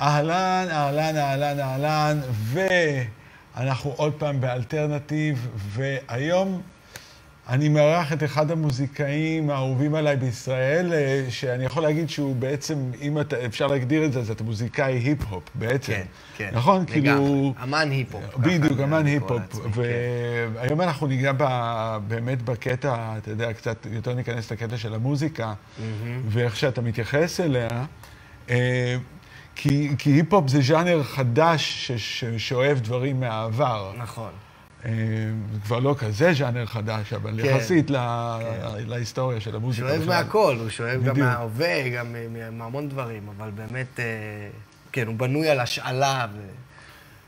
אהלן, אהלן, אהלן, אהלן, ואנחנו עוד פעם באלתר נתיב, והיום אני מארח את אחד המוזיקאים האהובים עליי בישראל, אה, שאני יכול להגיד שהוא בעצם, אם אתה, אפשר להגדיר את זה, אז אתה מוזיקאי היפ-הופ בעצם. כן, כן. נכון? לגמרי. כאילו... אמן היפ-הופ. בדיוק, ככה אמן היפ-הופ. כן. והיום אנחנו ניגע ב- באמת בקטע, אתה יודע, קצת יותר ניכנס לקטע של המוזיקה, ואיך שאתה מתייחס אליה. אה, כי, כי היפ-הופ זה ז'אנר חדש ש- ש- שאוהב דברים מהעבר. נכון. אה, כבר לא כזה ז'אנר חדש, אבל כן. יחסית לה- להיסטוריה של המוזיקה. שואב. מהכל, הוא שואב גם. מההווה, גם מהמון דברים, אבל באמת, אה, כן, הוא בנוי על השאלה. ו...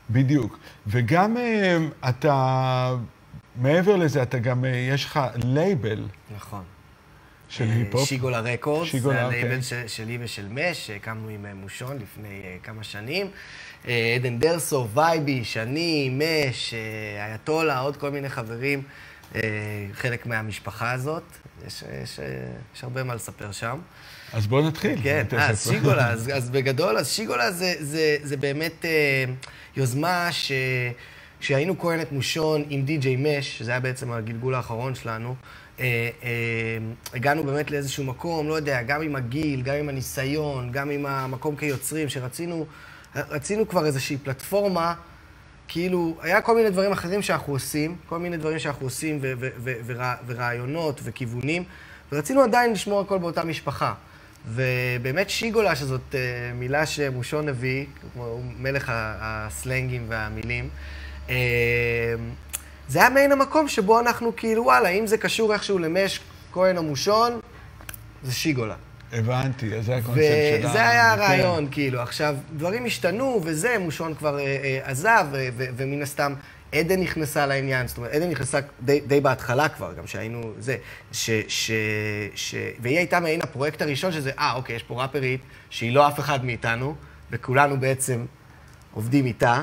בדיוק. וגם אה, אתה, מעבר לזה, אתה גם, יש לך לייבל נכון. של היפ-הופ. שיגולה Records, זה אוקיי. הלייבל ש- שלי ושל מש, שהקמנו עם מושון לפני כמה שנים. אה, עדן דרסו, וייביש, אני, מש, אה, אייתולה, עוד כל מיני חברים, אה, חלק מהמשפחה הזאת. יש, יש, אה, יש הרבה מה לספר שם. אז בוא נתחיל. כן, תכף. אז שיגולה, אז, אז בגדול, אז שיגולה זה, זה, זה באמת אה, יוזמה ש... כשהיינו כהנת מושון עם די.ג'יי מש, שזה היה בעצם הגלגול האחרון שלנו, אה, אה, הגענו באמת לאיזשהו מקום, לא יודע, גם עם הגיל, גם עם הניסיון, גם עם המקום כיוצרים, שרצינו רצינו כבר איזושהי פלטפורמה, כאילו, היה כל מיני דברים אחרים שאנחנו עושים, כל מיני דברים שאנחנו עושים ו- ו- ו- ורע- ורעיונות וכיוונים, ורצינו עדיין לשמור הכל באותה משפחה. ובאמת שיגולה, שזאת אה, מילה שמושון הביא, הוא מלך הסלנגים והמילים, אה, זה היה מעין המקום שבו אנחנו כאילו, וואלה, אם זה קשור איכשהו למש, כהן או מושון, זה שיגולה. הבנתי, אז זה הקונספט שלה. וזה היה כן. הרעיון, כאילו. עכשיו, דברים השתנו, וזה, מושון כבר אה, אה, עזב, ו- ו- ומן הסתם עדן נכנסה לעניין. זאת אומרת, עדן נכנסה די, די בהתחלה כבר, גם שהיינו, זה, ש... ש, ש והיא הייתה מעין הפרויקט הראשון שזה, אה, אוקיי, יש פה ראפרית שהיא לא אף אחד מאיתנו, וכולנו בעצם עובדים איתה.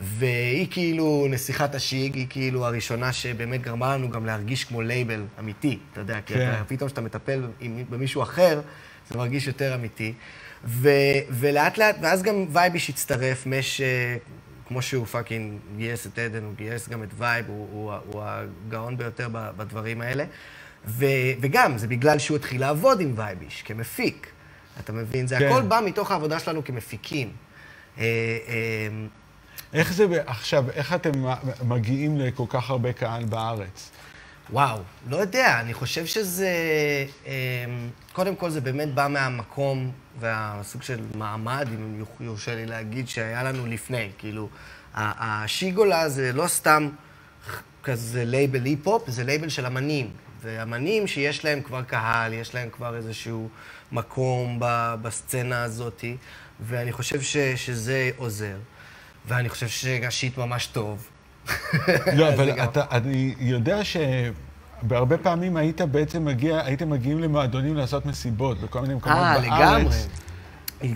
והיא כאילו נסיכת השיג, היא כאילו הראשונה שבאמת גרמה לנו גם להרגיש כמו לייבל אמיתי, אתה יודע, כי כן. אתה, פתאום כשאתה מטפל עם- במישהו אחר, זה מרגיש יותר אמיתי. ו, ולאט לאט, ואז גם וייביש הצטרף, מש, אה, כמו שהוא fucking גייס את עדן, הוא גייס גם את וייב, הוא, הוא, הוא הגאון ביותר בדברים האלה. ו, וגם, זה בגלל שהוא התחיל לעבוד עם וייביש כמפיק. אתה מבין? זה כן. הכל בא מתוך העבודה שלנו כמפיקים. איך זה עכשיו, איך אתם מגיעים לכל כך הרבה קהל בארץ? וואו, לא יודע, אני חושב שזה... אמ, קודם כל זה באמת בא מהמקום והסוג של מעמד, אם יורשה לי להגיד, שהיה לנו לפני. כאילו, השיגולה זה לא סתם כזה לייבל היפ-הופ, זה לייבל של אמנים. ואמנים שיש להם כבר קהל, יש להם כבר איזשהו מקום בסצנה הזאת, ואני חושב ש- שזה עוזר. ואני חושב שה shit ממש טוב. לא, אבל גם- אתה, אני יודע שבהרבה פעמים היית בעצם מגיע, הייתם מגיעים למועדונים לעשות מסיבות בכל מיני מקומות אה, בארץ. לגמרי.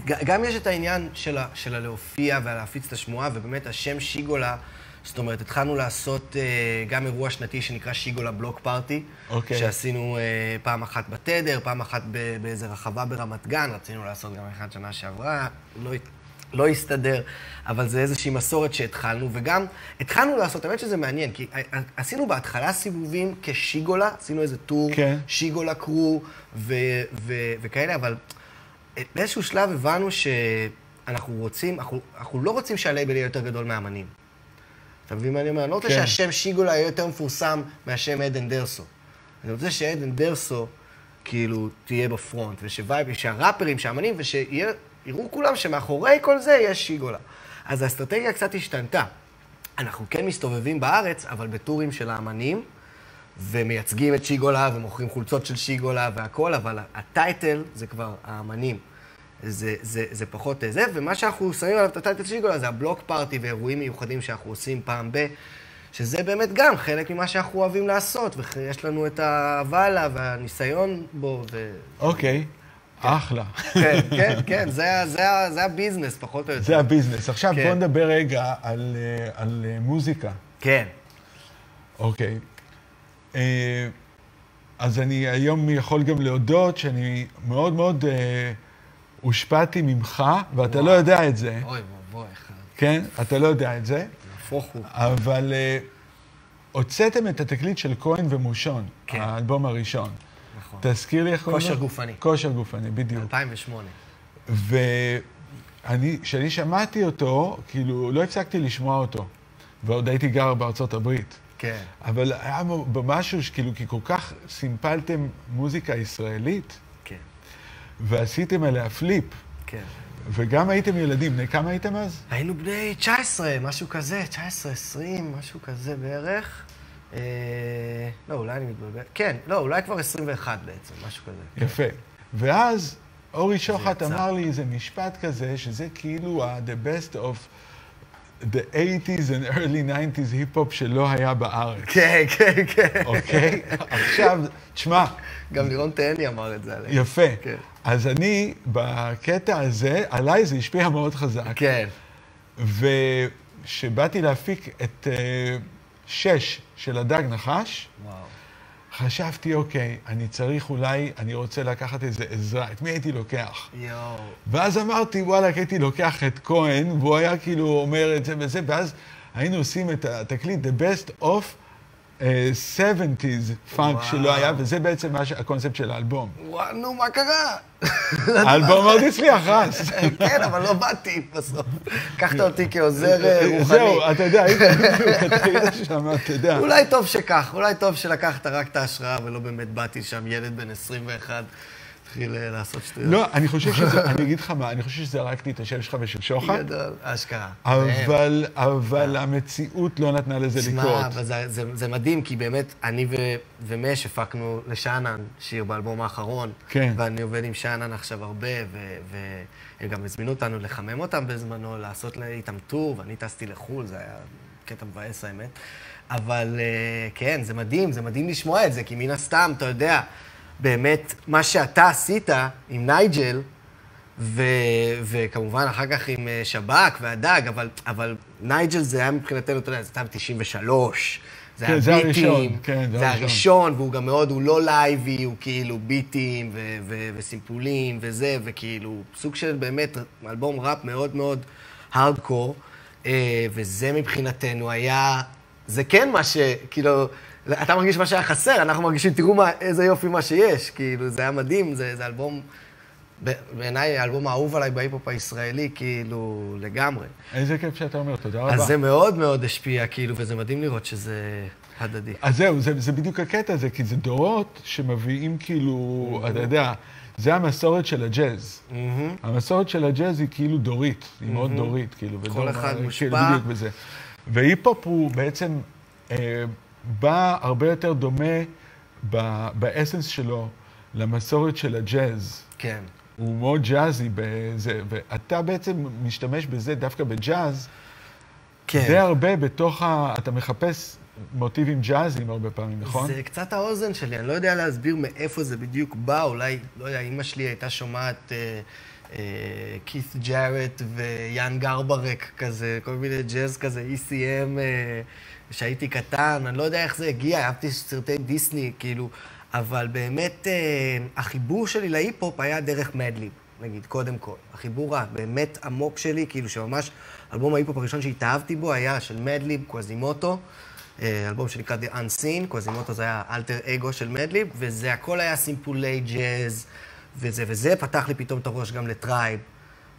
ג- גם יש את העניין של, ה, של הלהופיע ולהפיץ את השמועה, ובאמת השם שיגולה, זאת אומרת, התחלנו לעשות אה, גם אירוע שנתי שנקרא שיגולה בלוק פארטי, אוקיי. שעשינו אה, פעם אחת בתדר, פעם אחת ב- באיזה רחבה ברמת גן, רצינו לעשות גם אחד שנה שעברה, לא, לא הסתדר, אבל זה איזושהי מסורת שהתחלנו, וגם התחלנו לעשות, האמת שזה מעניין, כי עשינו בהתחלה סיבובים כששיגולה, עשינו איזה טור, כן. שיגולה קרו ו- ו- וכאלה, אבל באיזשהו שלב הבנו שאנחנו רוצים, אנחנו, אנחנו לא רוצים שהלייבל יהיה יותר גדול מהאמנים. אתה מבין מה אני אומר? אני לא רוצה כן. שהשם שיגולה יהיה יותר מפורסם מהשם עדן דרסו. אני רוצה שעדן דרסו, כאילו, תהיה בפרונט, ושווייב, שהראפרים, שהאמנים, ושיראו כולם שמאחורי כל זה יש שיגולה. אז האסטרטגיה קצת השתנתה. אנחנו כן מסתובבים בארץ, אבל בטורים של האמנים, ומייצגים את שיגולה, ומוכרים חולצות של שיגולה והכול, אבל הטייטל זה כבר האמנים. זה, זה, זה פחות זה, ומה שאנחנו שמים עליו את הטייטל שיגולה זה הבלוק פארטי ואירועים מיוחדים שאנחנו עושים פעם ב... שזה באמת גם חלק ממה שאנחנו אוהבים לעשות, ויש לנו את עליו והניסיון בו, ו... אוקיי, אחלה. כן, כן, כן, זה, זה, זה הביזנס, פחות או יותר. זה הביזנס. עכשיו כן. בוא נדבר רגע על, אה, על אה, מוזיקה. כן. אוקיי. אה, אז אני היום יכול גם להודות שאני מאוד מאוד אה, הושפעתי ממך, ואתה וואו. לא יודע את זה, אוי ואבוי. כן? אתה לא יודע את זה, נהפוך הוא. אבל אה, הוצאתם את התקליט של כהן ומושון, כן. האלבום הראשון. נכון. תזכיר לי איך קוראים לו? כושר גופני. כושר גופני, בדיוק. 2008. ואני, כשאני שמעתי אותו, כאילו, לא הפסקתי לשמוע אותו. ועוד הייתי גר בארצות הברית. כן. אבל היה משהו שכאילו, כי כל כך סימפלתם מוזיקה ישראלית, כן. ועשיתם עליה פליפ, כן. וגם הייתם ילדים. בני כמה הייתם אז? היינו בני 19, משהו כזה, 19, 20, משהו כזה בערך. אה, לא, אולי אני מתבלבל. כן, לא, אולי כבר 21 בעצם, משהו כזה. יפה. ואז אורי שוחט. אמר לי איזה משפט כזה, שזה כאילו ה- the best of the 80's and early 90's היפ-הופ שלא היה בארץ, כן, כן, כן. אוקיי? עכשיו, תשמע, גם לירון תהני אמר את זה עליהם. יפה. כן. אז אני, בקטע הזה, עליי זה השפיע מאוד חזק. כן. וכשבאתי להפיק את אה, שש של הדג נחש, וואו. חשבתי, אוקיי, אני צריך אולי, אני רוצה לקחת איזה עזרה. את מי הייתי לוקח? יואו. ואז אמרתי, וואלכ, הייתי לוקח את כהן, והוא היה כאילו אומר את זה וזה, ואז היינו עושים את התקליט, The Best of 70's פאנק וואו. שלא היה, וזה בעצם מה ש- הקונספט של האלבום. וואו, נו, מה קרה? האלבום מאוד הצליח, רס. כן, אבל לא באתי בסוף. לקחת אותי כעוזר אה, רוחני. זהו, אתה יודע, היית שם, אתה יודע. אולי טוב שכך, אולי טוב שלקחת רק את ההשראה ולא באמת באתי שם ילד בן 21, התחיל אה, לעשות שטויות. לא, אני חושב שזה, אני אגיד לך מה, אני חושב שזרקתי את השם שלך ושל שוחט, גדול, אשכרה. אבל, אבל המציאות לא נתנה לזה לקרות. שמע, אבל זה, זה, זה מדהים, כי באמת, אני ו, ומש הפקנו לשאנן שיר באלבום האחרון. כן. ואני עובד עם שאנן עכשיו הרבה, והם גם הזמינו אותנו לחמם אותם בזמנו, לעשות איתם טור, ואני טסתי לחו"ל, זה היה קטע מבאס האמת. אבל אה, כן, זה מדהים, זה מדהים לשמוע את זה, כי מן הסתם, אתה יודע, באמת, מה שאתה עשית עם נייג'ל, ו, וכמובן אחר כך עם אה, שב"ק והדג, אבל, אבל נייג'ל זה היה מבחינתנו, אתה יודע, זה היה ב-93. זה כן, היה זה ביטים, הראשון, כן, זה זה הראשון. הראשון, והוא גם מאוד, הוא לא live-י, הוא כאילו ביטים ו- ו- וסימפולים וזה, וכאילו סוג של באמת אלבום ראפ מאוד מאוד הארדקור, אה, וזה מבחינתנו היה, זה כן מה ש... כאילו, אתה מרגיש מה שהיה חסר, אנחנו מרגישים, תראו מה, איזה יופי מה שיש, כאילו, זה היה מדהים, זה, זה אלבום, בעיניי האלבום האהוב עליי בהיפ-הופ הישראלי, כאילו, לגמרי. איזה כיף שאתה אומר, תודה רבה. אז זה מאוד מאוד השפיע, כאילו, וזה מדהים לראות שזה הדדי. אז זהו, זה, זה בדיוק הקטע הזה, כי זה דורות שמביאים כאילו, אתה יודע, זה המסורת של הג'אז. מהמם. המסורת של הג'אז היא כאילו דורית, היא מאוד דורית, כאילו. ודור- אחד כאילו, מושפע. בדיוק בזה. והיפ-הופ הוא בעצם אה, בא הרבה יותר דומה ב- באסנס שלו למסורת של הג'אז. כן. הוא מאוד ג'אזי בזה, ואתה בעצם משתמש בזה דווקא בג'אז, כן. די הרבה בתוך ה... אתה מחפש מוטיבים ג'אזיים הרבה פעמים, נכון? זה קצת האוזן שלי, אני לא יודע להסביר מאיפה זה בדיוק בא, אולי, לא יודע, אימא שלי הייתה שומעת אה, אה, כית' ג'ארט ויאן גרברק כזה, כל מיני ג'אז כזה, ECM, אה, כשהייתי קטן, אני לא יודע איך זה הגיע, אהבתי סרטי דיסני, כאילו, אבל באמת, אה, החיבור שלי להיפ-הופ היה דרך מדליב, נגיד, קודם כל. החיבור הבאמת עמוק שלי, כאילו, שממש, אלבום ההיפ-הופ הראשון שהתאהבתי בו היה של מדליב, קווזימוטו. אה, אלבום שנקרא The Unseen, קווזימוטו זה היה אלטר אגו של מדליב, וזה הכל היה סימפולי ג'אז, וזה וזה פתח לי פתאום את הראש גם לטרייב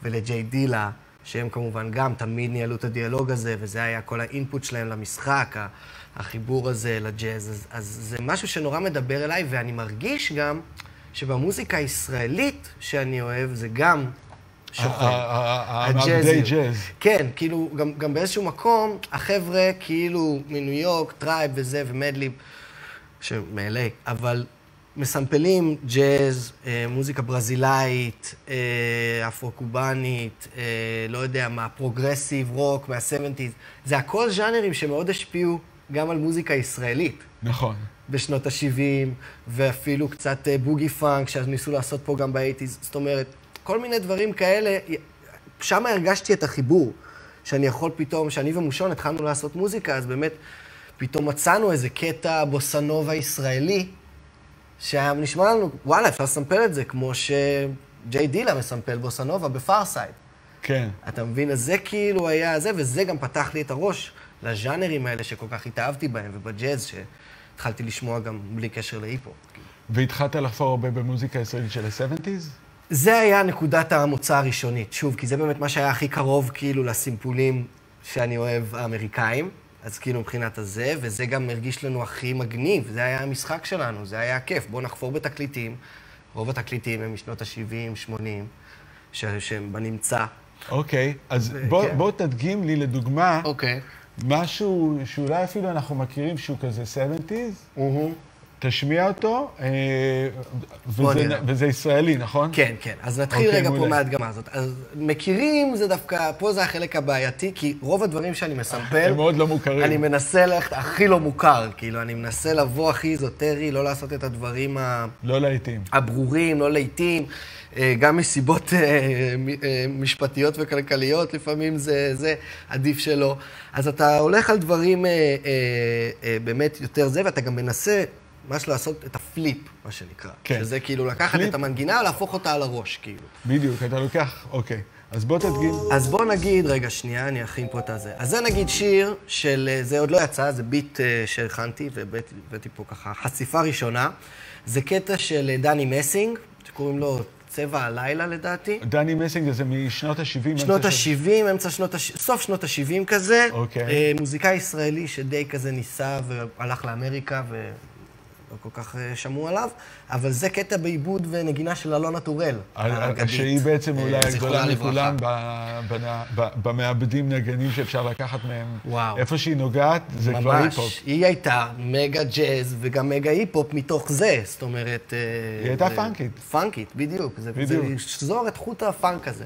ולג'יי דילה, שהם כמובן גם תמיד ניהלו את הדיאלוג הזה, וזה היה כל ה input שלהם למשחק, החיבור הזה לג'אז. אז, אז זה משהו שנורא מדבר אליי, ואני מרגיש גם שבמוזיקה הישראלית שאני אוהב, זה גם שוכן. ג'אז. כן, כאילו, גם, גם באיזשהו מקום, החבר'ה כאילו מניו יורק, טרייב וזה, ומדליב, מ-LA, אבל מסמפלים ג'אז, אה, מוזיקה ברזילאית, אה, אפרו-קובאנית, אה, לא יודע מה, פרוגרסיב, רוק, מה-70's. זה הכל ז'אנרים שמאוד השפיעו גם על מוזיקה ישראלית. נכון. בשנות ה-70, ואפילו קצת בוגי פאנק, שאז ניסו לעשות פה גם ב-80's. זאת אומרת, כל מיני דברים כאלה, שם הרגשתי את החיבור, שאני יכול פתאום, שאני ומושון התחלנו לעשות מוזיקה, אז באמת פתאום מצאנו איזה קטע בוסנובה ישראלי, שהיה נשמע לנו, וואלה, אפשר לסמפל את זה כמו שג'יי דילה מסמפל בוסנובה בפארסייד. כן. אתה מבין? אז זה כאילו היה זה, וזה גם פתח לי את הראש לז'אנרים האלה שכל כך התאהבתי בהם, ובג'אז שהתחלתי לשמוע גם בלי קשר להיפו. והתחלת לחפור הרבה במוזיקה הישראלית של ה-70's? זה היה נקודת המוצא הראשונית, שוב, כי זה באמת מה שהיה הכי קרוב כאילו לסימפולים שאני אוהב, האמריקאים. אז כאילו מבחינת הזה, וזה גם הרגיש לנו הכי מגניב, זה היה המשחק שלנו, זה היה הכיף. בואו נחפור בתקליטים, רוב התקליטים הם משנות ה-70, 80, שהם בנמצא. אוקיי, אז בוא, כן. בוא תדגים לי לדוגמה, אוקיי. משהו שאולי אפילו אנחנו מכירים שהוא כזה 70's, mm-hmm. תשמיע אותו, אה, וזה, וזה ישראלי, נכון? כן, כן. אז נתחיל אוקיי, רגע מולה. פה מההדגמה הזאת. אז מכירים זה דווקא, פה זה החלק הבעייתי, כי רוב הדברים שאני מסמפל... הם מאוד לא מוכרים. אני מנסה ללכת הכי לא מוכר, כאילו, אני מנסה לבוא הכי איזוטרי, לא לעשות את הדברים ה... לא לעיתים. הברורים, לא לעיתים. אה, גם מסיבות אה, משפטיות וכלכליות, לפעמים זה, זה עדיף שלא. אז אתה הולך על דברים באמת יותר זה, ואתה גם מנסה ממש לעשות את ה flip, מה שנקרא. כן. שזה כאילו לקחת flip. את המנגינה, להפוך אותה על הראש, כאילו. בדיוק, אתה לוקח, אוקיי. אז בוא תדגים. אז בוא נגיד, רגע, שנייה, אני אכין פה את הזה. אז זה נגיד שיר של, אה, זה עוד לא יצא, זה ביט אה, שהכנתי, והבאתי פה ככה חשיפה ראשונה. זה קטע של אה, דני מסינג, שקוראים לו צבע הלילה לדעתי. דני מסינג זה משנות ה-70? שנות ה-70, אמצע שנות ה... סוף שנות ה-70 כזה. אוקיי. מוזיקאי ישראלי שדי כזה ניסה והלך לאמריקה ו... לא כל כך אה, שמעו עליו, אבל זה קטע בעיבוד ונגינה של אלונה טורל, האגדית. שהיא בעצם אולי אה, הגדולה מכולם במעבדים נגנים שאפשר לקחת מהם. וואו. איפה שהיא נוגעת, זה כבר היפ-הופ. ממש. היא הייתה מגה ג'אז וגם מגה היפ-הופ מתוך זה, זאת אומרת... אה, היא הייתה פאנקית. פאנקית, בדיוק. בדיוק. זה לשזור את חוט הפאנק הזה.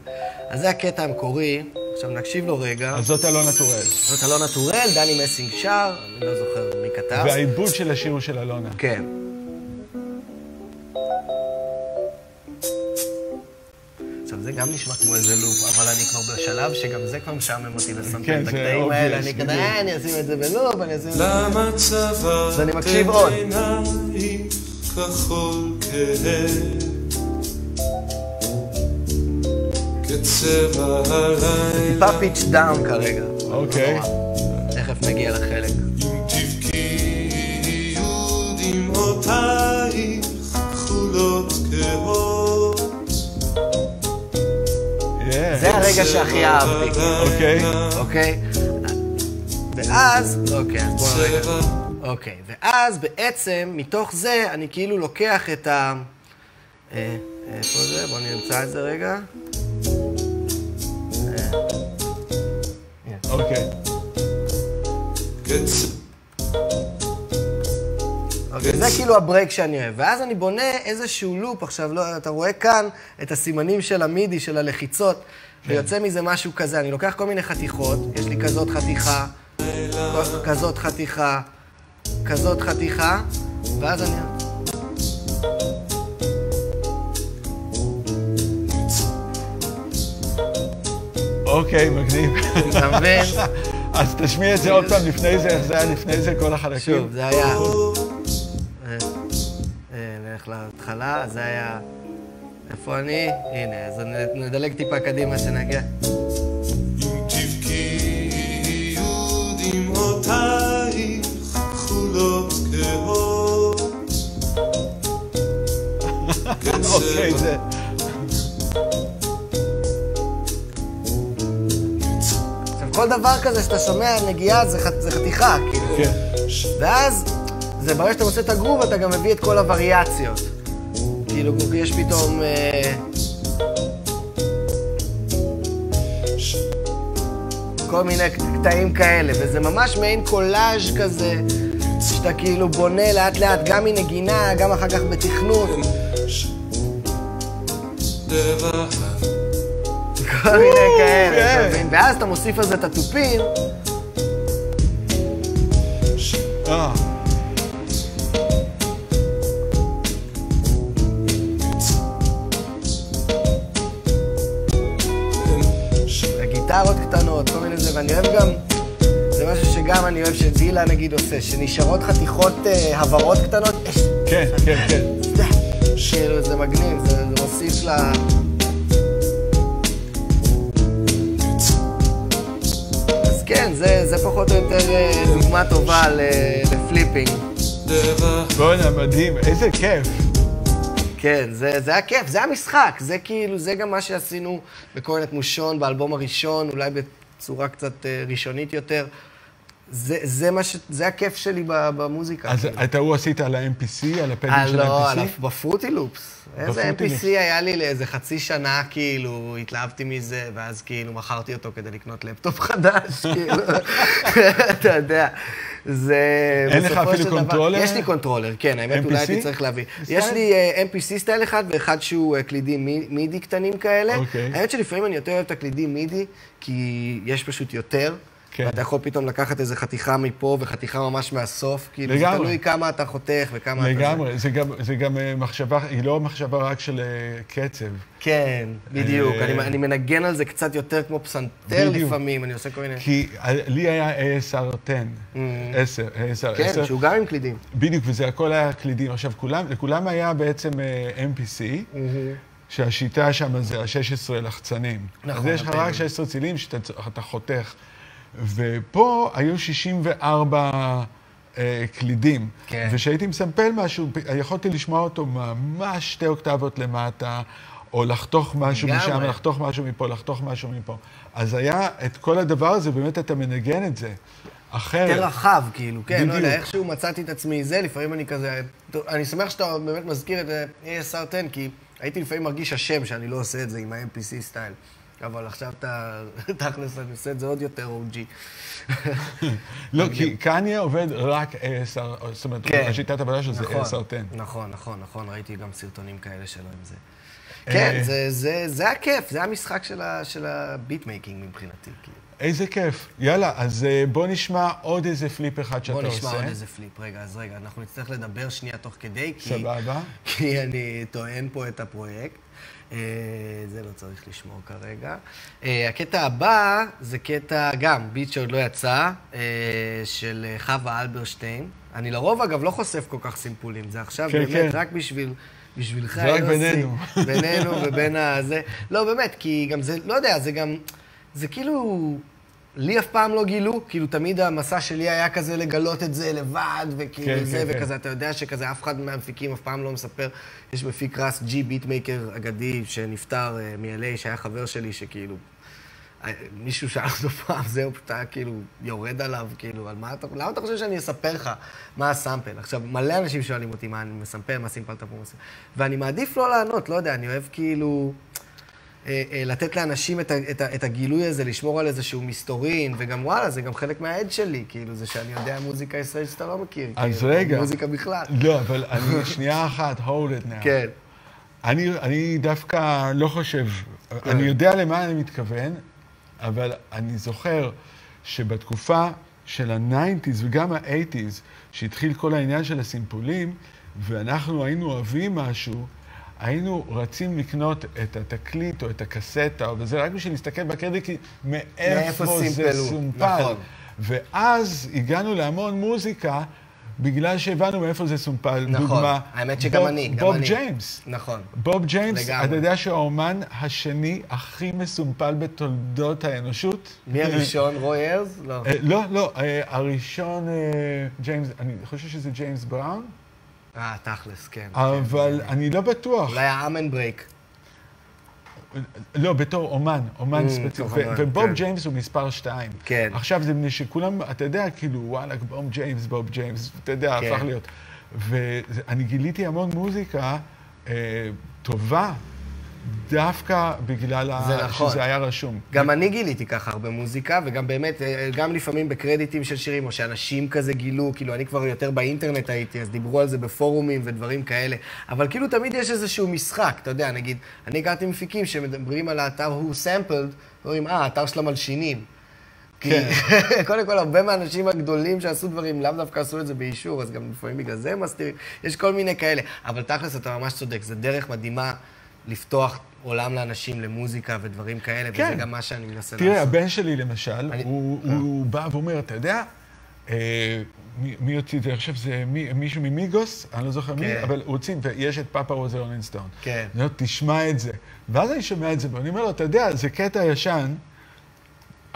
אז זה הקטע המקורי, עכשיו נקשיב לו רגע. אז זאת אלונה טורל. זאת אלונה טורל, דני מסינג שר, אני לא זוכר מי כתב. והעיבוד של השיר הוא של אלונה. כן. עכשיו, זה גם נשמע כמו איזה לופ, אבל אני כבר בשלב שגם זה כבר משעמם אותי לסמפל כן, את הקטעים האלה. אני כזה, אה, אני אשים את זה בלופ, אני אשים את זה... למה צבא אז אני מקשיב עוד. כחול כצבע הלילה. טיפה פיץ' דאון כרגע. אוקיי. תכף נגיע לחלק. זה הרגע שהכי אהבתי. אוקיי. אוקיי? ואז, אוקיי, אז בואו רגע. אוקיי, ואז בעצם, מתוך זה, אני כאילו לוקח את ה... אה, איפה זה? בואו נמצא את זה רגע. כאילו הברייק שאני אוהב. ואז אני בונה איזשהו לופ, עכשיו, לא, אתה רואה כאן את הסימנים של המידי, של הלחיצות, כן. ויוצא מזה משהו כזה. אני לוקח כל מיני חתיכות, יש לי כזאת חתיכה, כזאת חתיכה, כזאת חתיכה, ואז אני... אוקיי, מגניב. אתה מבין? אז תשמיע את זה עוד פעם לפני זה, איך זה היה לפני זה, כל החלקים. שוב, זה היה... נלך להתחלה, זה היה... איפה אני? הנה, אז נדלג טיפה קדימה שנגיע. אוקיי, זה... כל דבר כזה שאתה שומע נגיעה זה, ח... זה חתיכה, כאילו. כן. ואז, זה ברגע שאתה מוצא את הגרוב, אתה גם מביא את כל הווריאציות. כאילו, יש פתאום... אה... כל מיני קטעים כאלה, וזה ממש מעין קולאז' כזה, שאתה כאילו בונה לאט לאט, גם מנגינה, גם אחר כך בתכנות. כל מיני כאלה, אתה מבין? ואז אתה מוסיף על זה את התופים. גיטרות קטנות, כל מיני זה, ואני אוהב גם, זה משהו שגם אני אוהב שדילה נגיד עושה, שנשארות חתיכות הברות קטנות. כן, כן, כן. כאילו, זה מגניב, זה, זה מוסיף ל... אז כן, זה, זה פחות או יותר אה, דוגמה טובה לפליפינג. בואנה, מדהים, איזה כיף. כן, זה, זה היה כיף, זה היה משחק, זה כאילו, זה גם מה שעשינו בכהן את מושון, באלבום הראשון, אולי בצורה קצת אה, ראשונית יותר. זה, זה מה ש... זה הכיף שלי במוזיקה. אז כאילו. את ההוא עשית על ה-MPC, על הפדל אה, של לא, ה-MPC? על ה- בפרוטי לופס. איזה MPC לופס. היה לי לאיזה חצי שנה, כאילו, התלהבתי מזה, ואז כאילו מכרתי אותו כדי לקנות לפטופ חדש, כאילו, אתה יודע. זה... אין לך אפילו controller? יש לי controller, כן, האמת, אולי MPC? הייתי צריך להביא. יש לי אה, MPC סטייל אחד, ואחד שהוא אה, קלידים מי- מידי קטנים כאלה. אוקיי. האמת שלפעמים אני יותר אוהב את הקלידים מידי, כי יש פשוט יותר. כן. ואתה יכול פתאום לקחת איזה חתיכה מפה וחתיכה ממש מהסוף. כאילו, זה לגמרי. תלוי כמה אתה חותך וכמה אתה... זה. לגמרי, זה גם, זה גם אה, מחשבה, היא לא מחשבה רק של אה, קצב. כן, בדיוק. אה, אני, אני מנגן על זה קצת יותר כמו פסנתר בדיוק. לפעמים, אני עושה כל מיני... כי לי היה ASR 10, 10, ASR כן, 10. שהוא גם עם קלידים. בדיוק, וזה הכל היה קלידים. עכשיו, כולם, לכולם היה בעצם אה, MPC, שהשיטה שם זה ה-16 לחצנים. נכון, אז יש לך הפנדל. רק 16 צילים שאתה אתה חותך. ופה היו 64 אה, קלידים. כן. וכשהייתי מסמפל משהו, יכולתי לשמוע אותו ממש שתי אוקטבות למטה, או לחתוך משהו לגמרי. משם, לחתוך משהו מפה, לחתוך משהו מפה. אז היה את כל הדבר הזה, באמת אתה מנגן את זה. אחרת. יותר רחב, כאילו, כן, לא יודע, בדיוק. איכשהו מצאתי את עצמי זה, לפעמים אני כזה... אני שמח שאתה באמת מזכיר את אה, ASR 10, כי הייתי לפעמים מרגיש אשם שאני לא עושה את זה עם ה-MPC סטייל. אבל עכשיו אתה, תכלס, אני עושה את זה עוד יותר OG. לא, כי קניה עובד רק ASR, זאת אומרת, כן. השיטת עבודה שלו זה נכון, ASR 10. נכון, נכון, נכון, ראיתי גם סרטונים כאלה שלו עם זה. אה, כן, זה, הכיף, זה המשחק של, ה, של ה beat making מבחינתי, כאילו. איזה כיף. יאללה, אז אה, בוא נשמע עוד איזה flip אחד שאתה בוא עושה. נשמע עוד איזה flip. רגע, אז רגע, אנחנו נצטרך לדבר שנייה תוך כדי, כי... סבבה. כי אני טוען פה את הפרויקט. אה, זה לא צריך לשמור כרגע. אה, הקטע הבא זה קטע, גם, ביט שעוד לא יצא, אה, של חווה אלברשטיין. אני לרוב, אגב, לא חושף כל כך סימפולים. זה עכשיו כן, באמת כן. רק בשביל... בשבילך, זה רק יוסי. בינינו. בינינו ובין הזה. לא, באמת, כי גם זה, לא יודע, זה גם... זה כאילו... לי אף פעם לא גילו, כאילו תמיד המסע שלי היה כזה לגלות את זה לבד, וכאילו כן, זה, כן, כן. וכזה, אתה יודע שכזה אף אחד מהמפיקים אף פעם לא מספר. יש מפיק רס, ג'י ביטמייקר אגדי, שנפטר אה, מ-LA, שהיה חבר שלי, שכאילו... אה, מישהו שאל אותו פעם, זהו, פשוט היה כאילו יורד עליו, כאילו, על מה אתה... למה אתה חושב שאני אספר לך מה הסאמפל? עכשיו, מלא אנשים שואלים אותי מה אני מסמפל, מה סימפלת פה, מה סימפלת. ואני מעדיף לא לענות, לא יודע, אני אוהב כאילו... אה, אה, לתת לאנשים את, את, את הגילוי הזה, לשמור על איזשהו מסתורין, וגם וואלה, זה גם חלק מהעד שלי, כאילו, זה שאני יודע מוזיקה ישראלית שאתה לא מכיר. אז כאילו, רגע. מוזיקה בכלל. לא, אבל אני, שנייה אחת, hold it now. כן. אני, אני דווקא לא חושב, אני יודע למה אני מתכוון, אבל אני זוכר שבתקופה של ה-90's וגם ה-80's, שהתחיל כל העניין של הסימפולים, ואנחנו היינו אוהבים משהו, היינו רצים לקנות את התקליט או את הקסטה, וזה רק בשביל להסתכל בקרדיט, כי מאיפה זה סומפל. נכון. ואז הגענו להמון מוזיקה, בגלל שהבנו מאיפה זה סומפל. נכון. דוגמה, האמת שגם בוב- אני, גם בוב אני. ג'יימס. נכון. בוב ג'יימס, לגמרי. אתה יודע שהוא האומן השני הכי מסומפל בתולדות האנושות? מי הראשון? רוי איירס? לא. אה, לא, לא, אה, הראשון, אה, ג'יימס, אני חושב שזה ג'יימס בראון, אה, תכלס, כן. אבל אני לא בטוח. אולי ה Amen break. לא, בתור אומן, אומן אמ, ספציפי. ובוב כן. ג'יימס הוא מספר שתיים. כן. עכשיו זה מפני שכולם, אתה יודע, כאילו, וואלה, בוב ג'יימס, בוב ג'יימס, אתה יודע, כן. הפך להיות. ואני גיליתי המון מוזיקה אה, טובה, דווקא בגלל ה- נכון. שזה היה רשום. גם אני גיליתי ככה הרבה מוזיקה, וגם באמת, אה, גם לפעמים בקרדיטים של שירים, או שאנשים כזה גילו, כאילו, אני כבר יותר באינטרנט הייתי, אז דיברו על זה בפורומים ודברים כאלה. אבל כאילו, תמיד יש איזשהו משחק, אתה יודע, נגיד, אני הכרתי מפיקים שמדברים על האתר הוא סמפלד, ואומרים, אה, האתר של המלשינים. כן. קודם כל, הרבה מהאנשים הגדולים שעשו דברים, לאו דווקא עשו את זה באישור, אז גם לפעמים בגלל זה הם מסתירים. יש כל מיני כאלה. אבל תכלס, אתה ממש צודק, זו דרך מדהימה לפתוח עולם לאנשים למוזיקה ודברים כאלה, כן. וזה גם מה שאני מנסה תראה, לעשות. הבן שלי למשל, אני- הוא, כן. הוא בא ואומר, אתה יודע, אה, מי, מי הוציא את זה? אני חושב שזה מי, מישהו ממיגוס, אני לא זוכר מי, כן. אבל הוא הוציא, ויש את Papa Was a Rolling Stone. כן. אני אומר, תשמע את זה. ואז אני שומע את זה, ואני אומר לו, אתה יודע, זה קטע ישן,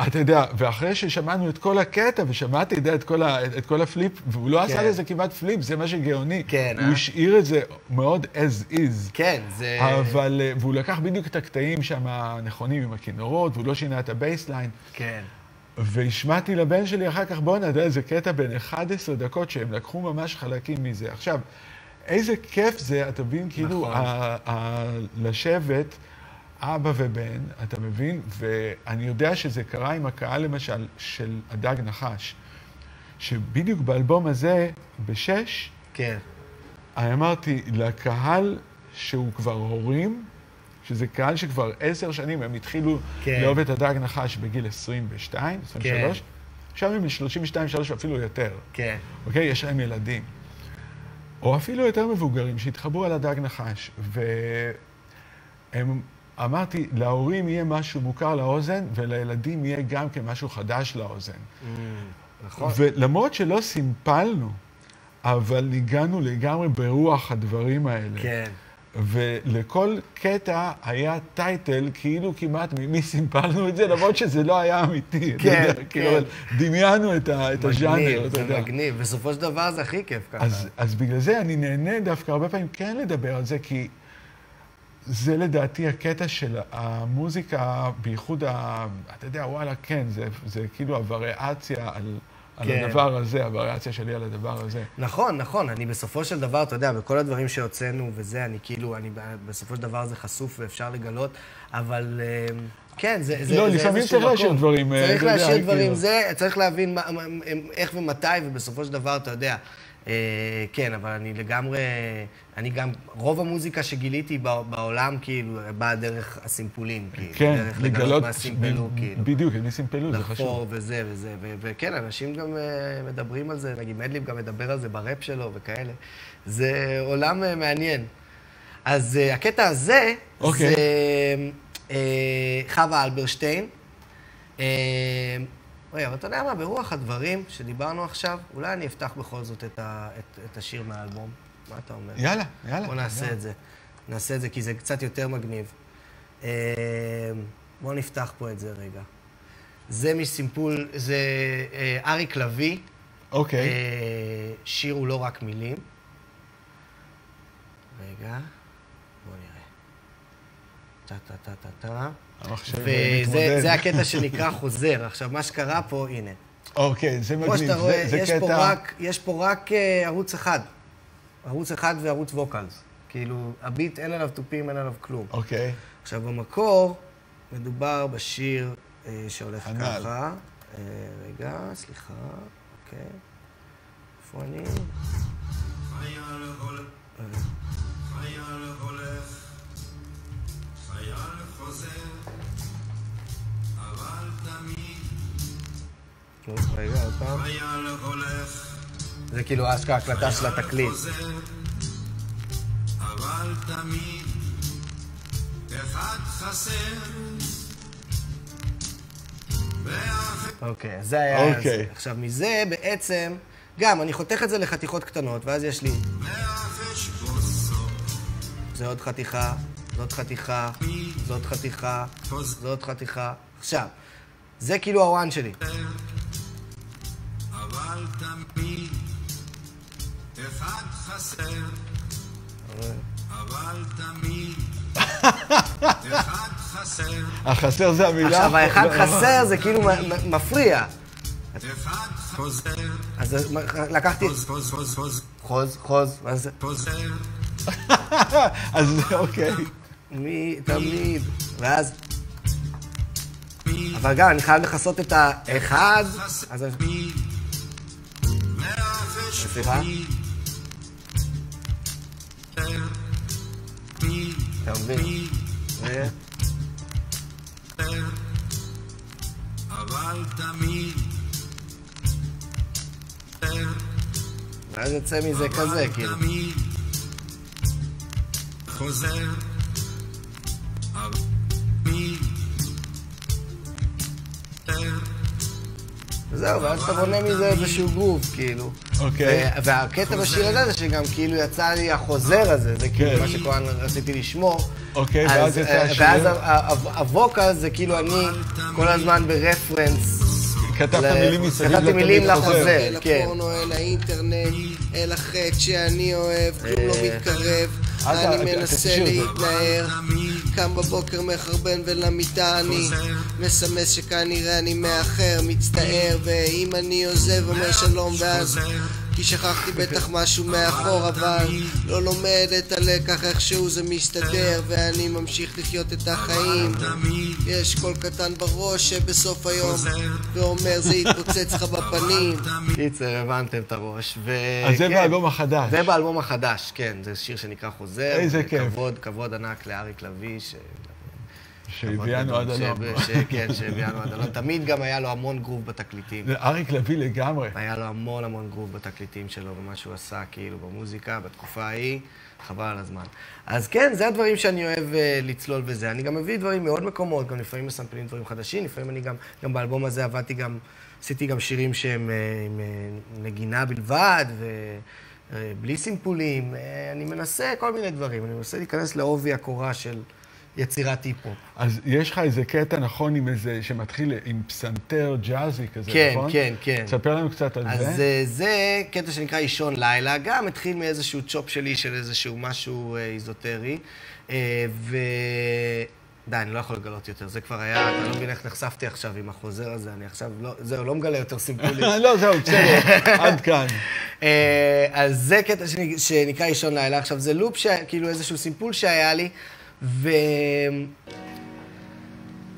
אתה יודע, ואחרי ששמענו את כל הקטע, ושמעתי, אתה יודע, את כל, ה, את כל ה flip, והוא לא עשה כן. לזה כמעט flip, זה מה שגאוני. כן, הוא אה? השאיר את זה מאוד as is. כן, זה... אבל, אה, והוא לקח בדיוק את הקטעים שם הנכונים עם הכינורות, והוא לא שינה את ה bassline. כן. והשמעתי לבן שלי אחר כך, בואנה, אתה יודע, זה קטע בן 11 דקות שהם לקחו ממש חלקים מזה. עכשיו, איזה כיף זה, אתה מבין, כאילו, נכון. ה- ה- לשבת, אבא ובן, אתה מבין? ואני יודע שזה קרה עם הקהל, למשל, של הדג נחש, שבדיוק באלבום הזה, בשש, כן. אני אמרתי, לקהל שהוא כבר הורים, שזה קהל שכבר עשר שנים, הם התחילו כן. לאהוב את הדג נחש בגיל 22, 23, כן. עכשיו הם 32, 3 ואפילו יותר, כן. אוקיי? יש להם ילדים. או אפילו יותר מבוגרים שהתחברו על הדג נחש. והם, אמרתי, להורים יהיה משהו מוכר לאוזן, ולילדים יהיה גם כן משהו חדש לאוזן. נכון. ולמרות שלא סימפלנו, אבל ניגענו לגמרי ברוח הדברים האלה. כן. ולכל קטע היה טייטל, כאילו כמעט ממי סימפלנו את זה, למרות שזה לא היה אמיתי. כן, יודע, כן. כאילו, דמיינו את, ה, את הז'אנר, מגניב, אתה זה יודע. מגניב. בסופו של דבר זה הכי כיף ככה. אז, אז בגלל זה אני נהנה דווקא הרבה פעמים כן לדבר על זה, כי זה לדעתי הקטע של המוזיקה, בייחוד, ה, אתה יודע, וואלה, כן, זה, זה כאילו הווריאציה על, על כן. הדבר הזה, הווריאציה שלי על הדבר הזה. נכון, נכון. אני בסופו של דבר, אתה יודע, בכל הדברים שהוצאנו וזה, אני כאילו, אני בסופו של דבר זה חשוף ואפשר לגלות, אבל אה, כן, זה, לא, זה לפעמים איזשהו צריך להשאיר מקום. דברים, אה, צריך להשאיר דברים, כאילו. זה, צריך להבין מה, איך ומתי, ובסופו של דבר, אתה יודע, כן, אבל אני לגמרי, אני גם, רוב המוזיקה שגיליתי בע- בעולם, כאילו, באה דרך הסימפולים, כאילו, כן, דרך לגלות מה סימפלו, כאילו. בדיוק, מי סימפלו, זה חשוב. לחפור וזה וזה, וכן, אנשים גם אה, מדברים על זה, נגיד מדליב גם מדבר על זה בראפ שלו וכאלה. זה עולם אה, מעניין. אז אה, הקטע הזה, אוקיי. זה אה, חווה אלברשטיין. רגע, אבל אתה יודע מה, ברוח הדברים שדיברנו עכשיו, אולי אני אפתח בכל זאת את, ה- את, את השיר מהאלבום. מה אתה אומר? יאללה, יאללה. בוא נעשה יאללה. את זה. נעשה את זה כי זה קצת יותר מגניב. אה, בואו נפתח פה את זה רגע. זה מסימפול, זה אה, אריק לביא, אוקיי. אה, שיר הוא לא רק מילים. רגע, בואו נראה. טה-טה-טה-טה-טה. וזה הקטע שנקרא חוזר. עכשיו, מה שקרה פה, הנה. אוקיי, זה כמו מגניב. שאתה רואה, זה- זה יש פה קטע- רק, יש פה רק אה, ערוץ אחד. ערוץ אחד וערוץ ווקלס. כאילו, הביט אין עליו תופים, אין עליו כלום. אוקיי. עכשיו, במקור, מדובר בשיר אה, שהולך הנ"ל. ככה. אה, רגע, סליחה, אוקיי. איפה אני? חייל הולך, חייל חוזר, רגע, עוד פעם. זה כאילו אשכרה הקלטה של התקליט. אבל תמיד אחד חסר, אוקיי, אז זה היה... אוקיי. זה. עכשיו, מזה בעצם, גם, אני חותך את זה לחתיכות קטנות, ואז יש לי, זה עוד חתיכה, זאת חתיכה, זאת חתיכה, זאת חתיכה. עכשיו, זה כאילו הוואן שלי. תמיד אחד חסר, אבל תמיד אחד חסר, החסר זה המילה. עכשיו, האחד לא. חסר זה כאילו מפריע. אחד חוזר, אז לקחתי חוז חוז חוז חוז חוז, חוז, מה זה? חוזר, אז אוקיי. מי, תמיד. ואז... אבל גם, אני חייב לכסות את האחד, אז... סליחה? אתה מבין? אבל תמיד ואז יוצא מזה כזה, כאילו. חוזר, אבל וזהו, ואז אתה בונה מזה איזשהו גרוב, כאילו. אוקיי. והקטע בשיר הזה זה שגם כאילו יצא לי החוזר הזה, זה כאילו כן. מה שכהן רציתי לשמור. אוקיי, אז, ואז יצא אה, השיר. ואז הווקל זה כאילו אני כל הזמן ברפרנס. כתבת מילים מסביב כתבתי מילים. לחוזר. אל כן. הפורנו, אל האינטרנט, אל החטא שאני אוהב, כלום לא אה, מתקרב. אל אני מנסה. להתנער, קם בבוקר מחרבן ולמיטה אני מסמס שכנראה אני מאחר, מצטער, ואם אני עוזב אומר שלום ואז כי שכחתי בטח משהו מאחור, אבל לא לומד את הלקח איכשהו זה מסתדר, ואני ממשיך לחיות את החיים. יש קול קטן בראש שבסוף היום, ואומר זה יתפוצץ לך בפנים. קיצר, הבנתם את הראש. אז זה כן. באלבום החדש. זה באלבום החדש, כן. זה שיר שנקרא חוזר. איזה כיף. כבוד, כבוד ענק לאריק לביא, ש... שהביאנו עד הלום. כן, שהביאנו עד הלום. תמיד גם היה לו המון גרוב בתקליטים. זה אריק לביא לגמרי. היה לו המון המון גרוב בתקליטים שלו, ומה שהוא עשה כאילו במוזיקה, בתקופה ההיא, חבל על הזמן. אז כן, זה הדברים שאני אוהב uh, לצלול בזה. אני גם מביא דברים מעוד מקומות, גם לפעמים מסמפלים דברים חדשים, לפעמים אני גם, גם באלבום הזה עבדתי גם, עשיתי גם שירים שהם uh, עם uh, נגינה בלבד, ובלי סימפולים. Uh, אני מנסה כל מיני דברים, אני מנסה להיכנס לעובי הקורה של יצירת היפ-הופ. אז יש לך איזה קטע, נכון, עם איזה, שמתחיל עם פסנתר ג'אזי כזה, כן, נכון? כן, כן. תספר לנו קצת על אז זה. אה, זה קטע שנקרא אישון לילה, גם התחיל מאיזשהו צ'ופ שלי של איזשהו משהו אה, איזוטרי. אה, ו... די, אני לא יכול לגלות יותר, זה כבר היה, אתה לא מבין איך נחשפתי עכשיו עם החוזר הזה, אני עכשיו לא, זהו, לא מגלה יותר סימפולים. לא, זהו, בסדר, עד כאן. אה, אז זה קטע שנ- שנקרא אישון לילה. עכשיו, זה לופ. כאילו איזשהו סימפול שהיה לי, ו...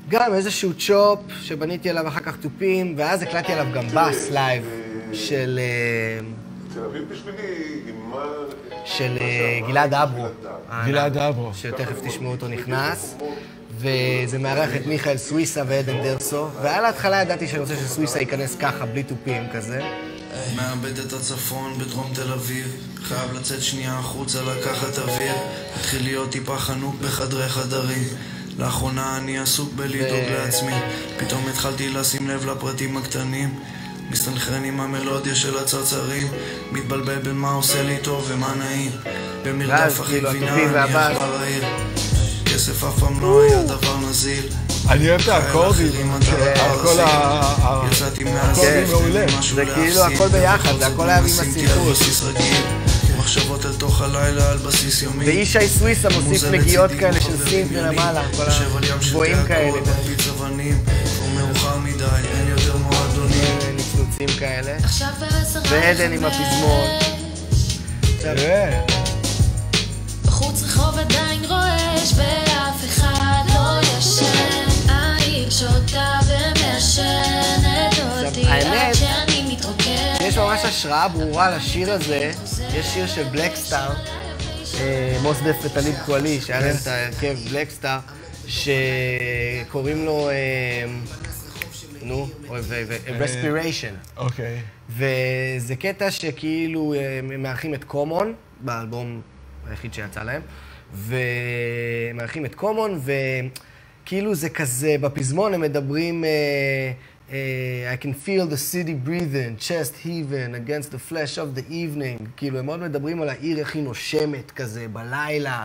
גם איזשהו chop שבניתי עליו אחר כך תופים, ואז הקלטתי עליו גם בס live של, אה, תל אביב בשבילי, עם מה... של אה, גלעד אברו. גלעד אברו. שתכף תשמעו אותו נכנס. וזה מארח את מיכאל סוויסה ועדן דרסו, ועל ההתחלה ידעתי שאני רוצה שסוויסה ייכנס ככה, בלי תופים כזה. מאבד את הצפון בדרום תל אביב חייב לצאת שנייה החוצה לקחת אוויר התחיל להיות טיפה חנוק בחדרי חדרים. לאחרונה אני עסוק בלדאוג לעצמי. פתאום התחלתי לשים לב לפרטים הקטנים. מסתנכרן עם המלודיה של הצרצרים מתבלבל בין מה עושה לי טוב ומה נעים. במרדף אחרי כאילו גבינה אני. עכבר העיר כסף אף פעם לא היה דבר נזיל אני אוהב את האקורדים, הכל ה- ה- יצאתי הכל מעולה. אין לי משהו זה כאילו להפסיד. הכל ביחד, זה הכל היה עם הסיפור. מחשבות אל תוך הלילה על בסיס יומי. וישי סוויסה מוסיף נגיעות כאלה של סינט דמיוני. מלמעלה, כל יושב על ים של הגבוהים כאלה, אלכוהול, מרביץ אבנים, כבר מאוחר מדי, אין יותר מועדונים. נצנוצים כאלה. ועדן עם. הפזמון. תראה, בחוץ רחוב עדיין רועש האמת, יש ממש השראה ברורה לשיר הזה. יש שיר של בלקסטאר, אה, מוס דף וטליב קואלי, שהיה להם את ההרכב בלקסטאר, שקוראים לו, אה, נו, רספיריישן. אוקיי. וזה קטע שכאילו אה, הם מארחים את קומון, באלבום היחיד שיצא להם, ומארחים את קומון, וכאילו זה כזה, בפזמון הם מדברים, אה, אה, I can feel the city breathing, chest heaving against the flash of the evening, כאילו הם מאוד מדברים על העיר איך היא נושמת כזה בלילה.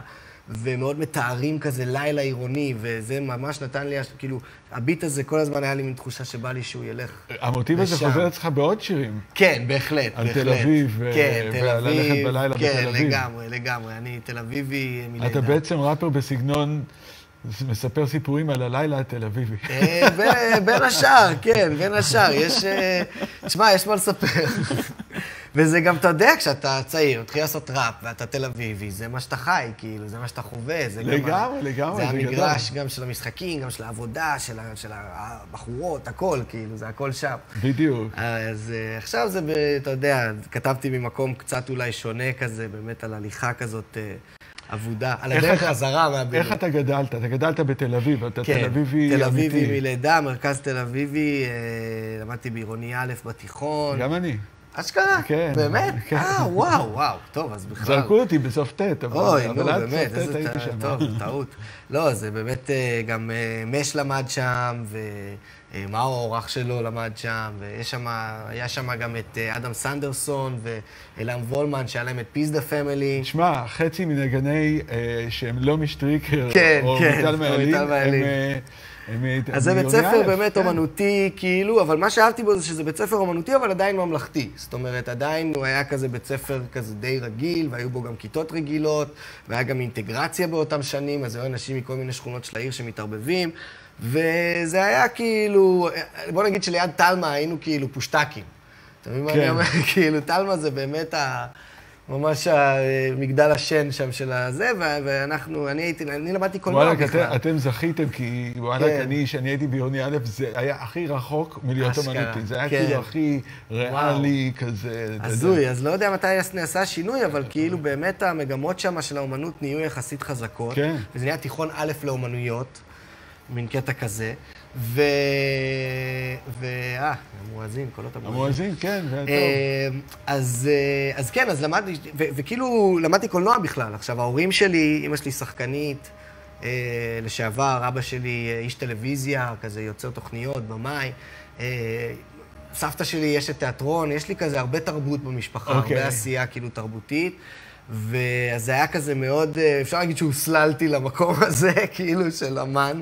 ומאוד מתארים כזה לילה עירוני, וזה ממש נתן לי, כאילו, הביט הזה כל הזמן היה לי מין תחושה שבא לי שהוא ילך המוטיב הזה לשם. חוזר אצלך בעוד שירים. כן, בהחלט, על בהחלט. תל אביב, ו- כן, תל וללכת אביב. בלילה כן, בתל אביב. לגמרי, לגמרי. אני תל אביבי מלידה. אתה בעצם ראפר בסגנון, מספר סיפורים על הלילה התל אביבי. אה, בין השאר, כן, בין השאר. יש... אה, תשמע, יש מה לספר. וזה גם, אתה יודע, כשאתה צעיר, מתחיל לעשות ראפ, ואתה תל אביבי, זה מה שאתה חי, כאילו, זה מה שאתה חווה. זה גם ה- לגמרי, לגמרי, זה זה המגרש גם של המשחקים, גם של העבודה, של ה- של הבחורות, הכל, כאילו, זה הכל שם. בדיוק. אז אה, עכשיו זה, אתה יודע, כתבתי ממקום קצת אולי שונה כזה, באמת על הליכה כזאת אבודה, על הדרך חזרה מהבינוי. איך אתה גדלת? אתה גדלת בתל אביב, אתה תל אביבי כן, תל אביבי אמיתי. מלידה, מרכז תל אביבי, אה, למדתי בעירוני א' בתיכון. גם אני. אשכרה? כן, באמת? כן. אה, וואו, וואו, טוב, אז בכלל. זרקו אותי בסוף ט', אבל אוי, נו, באמת, איזה. טוב, טעות. לא, זה באמת, אה, גם אה, מש למד שם, אה, מאור, אח שלו, למד שם, ויש שם, גם את אה, אדם סנדרסון ואילן וולמן, שהיה להם את פיזדה פמילי. תשמע, חצי מנגני אה, שהם לא משטריקר, כן, או כן, מיטל מעלים, הם... אה, אה, אז זה בית ספר באמת כן. אומנותי, כאילו, אבל מה שאהבתי בו זה שזה בית ספר אומנותי, אבל עדיין ממלכתי. זאת אומרת, עדיין הוא היה כזה בית ספר כזה די רגיל, והיו בו גם כיתות רגילות, והיה גם אינטגרציה באותם שנים, אז היו אנשים מכל מיני שכונות של העיר שמתערבבים, וזה היה כאילו, בוא נגיד שליד תלמה היינו כאילו פושטקים. אתה מבין מה כן. אני אומר? כאילו, תלמה זה באמת ה... ממש המגדל השן שם של הזה, ואנחנו, אני הייתי, אני למדתי קולנוע וואלכ, בכלל. אתם, אתם זכיתם, כי וואלכ, כן. אני, כשאני הייתי בעירוני א', זה היה הכי רחוק מלהיות אשכרה, אומנותי. זה היה כן. כאילו הכי ריאלי כזה. אתה יודע. הזוי, אז לא יודע מתי נעשה השינוי, אבל כאילו באמת המגמות שם של האומנות נהיו יחסית חזקות. כן. וזה נהיה תיכון א' לאומנויות, מין קטע כזה. ו... ו... אה, המואזין, קולות המואזין. המואזין, כן, זה היה טוב. אה, אז, אה, אז כן, אז למדתי, ו- וכאילו למדתי קולנוע בכלל. עכשיו, ההורים שלי, אימא שלי שחקנית אה, לשעבר, אבא שלי אה, איש טלוויזיה, כזה יוצר תוכניות, במאי. אה, סבתא שלי יש את תיאטרון, יש לי כזה הרבה תרבות במשפחה, אוקיי. הרבה עשייה כאילו תרבותית. ואז זה היה כזה מאוד, אה, אפשר להגיד שהוסללתי למקום הזה, כאילו, של אמן.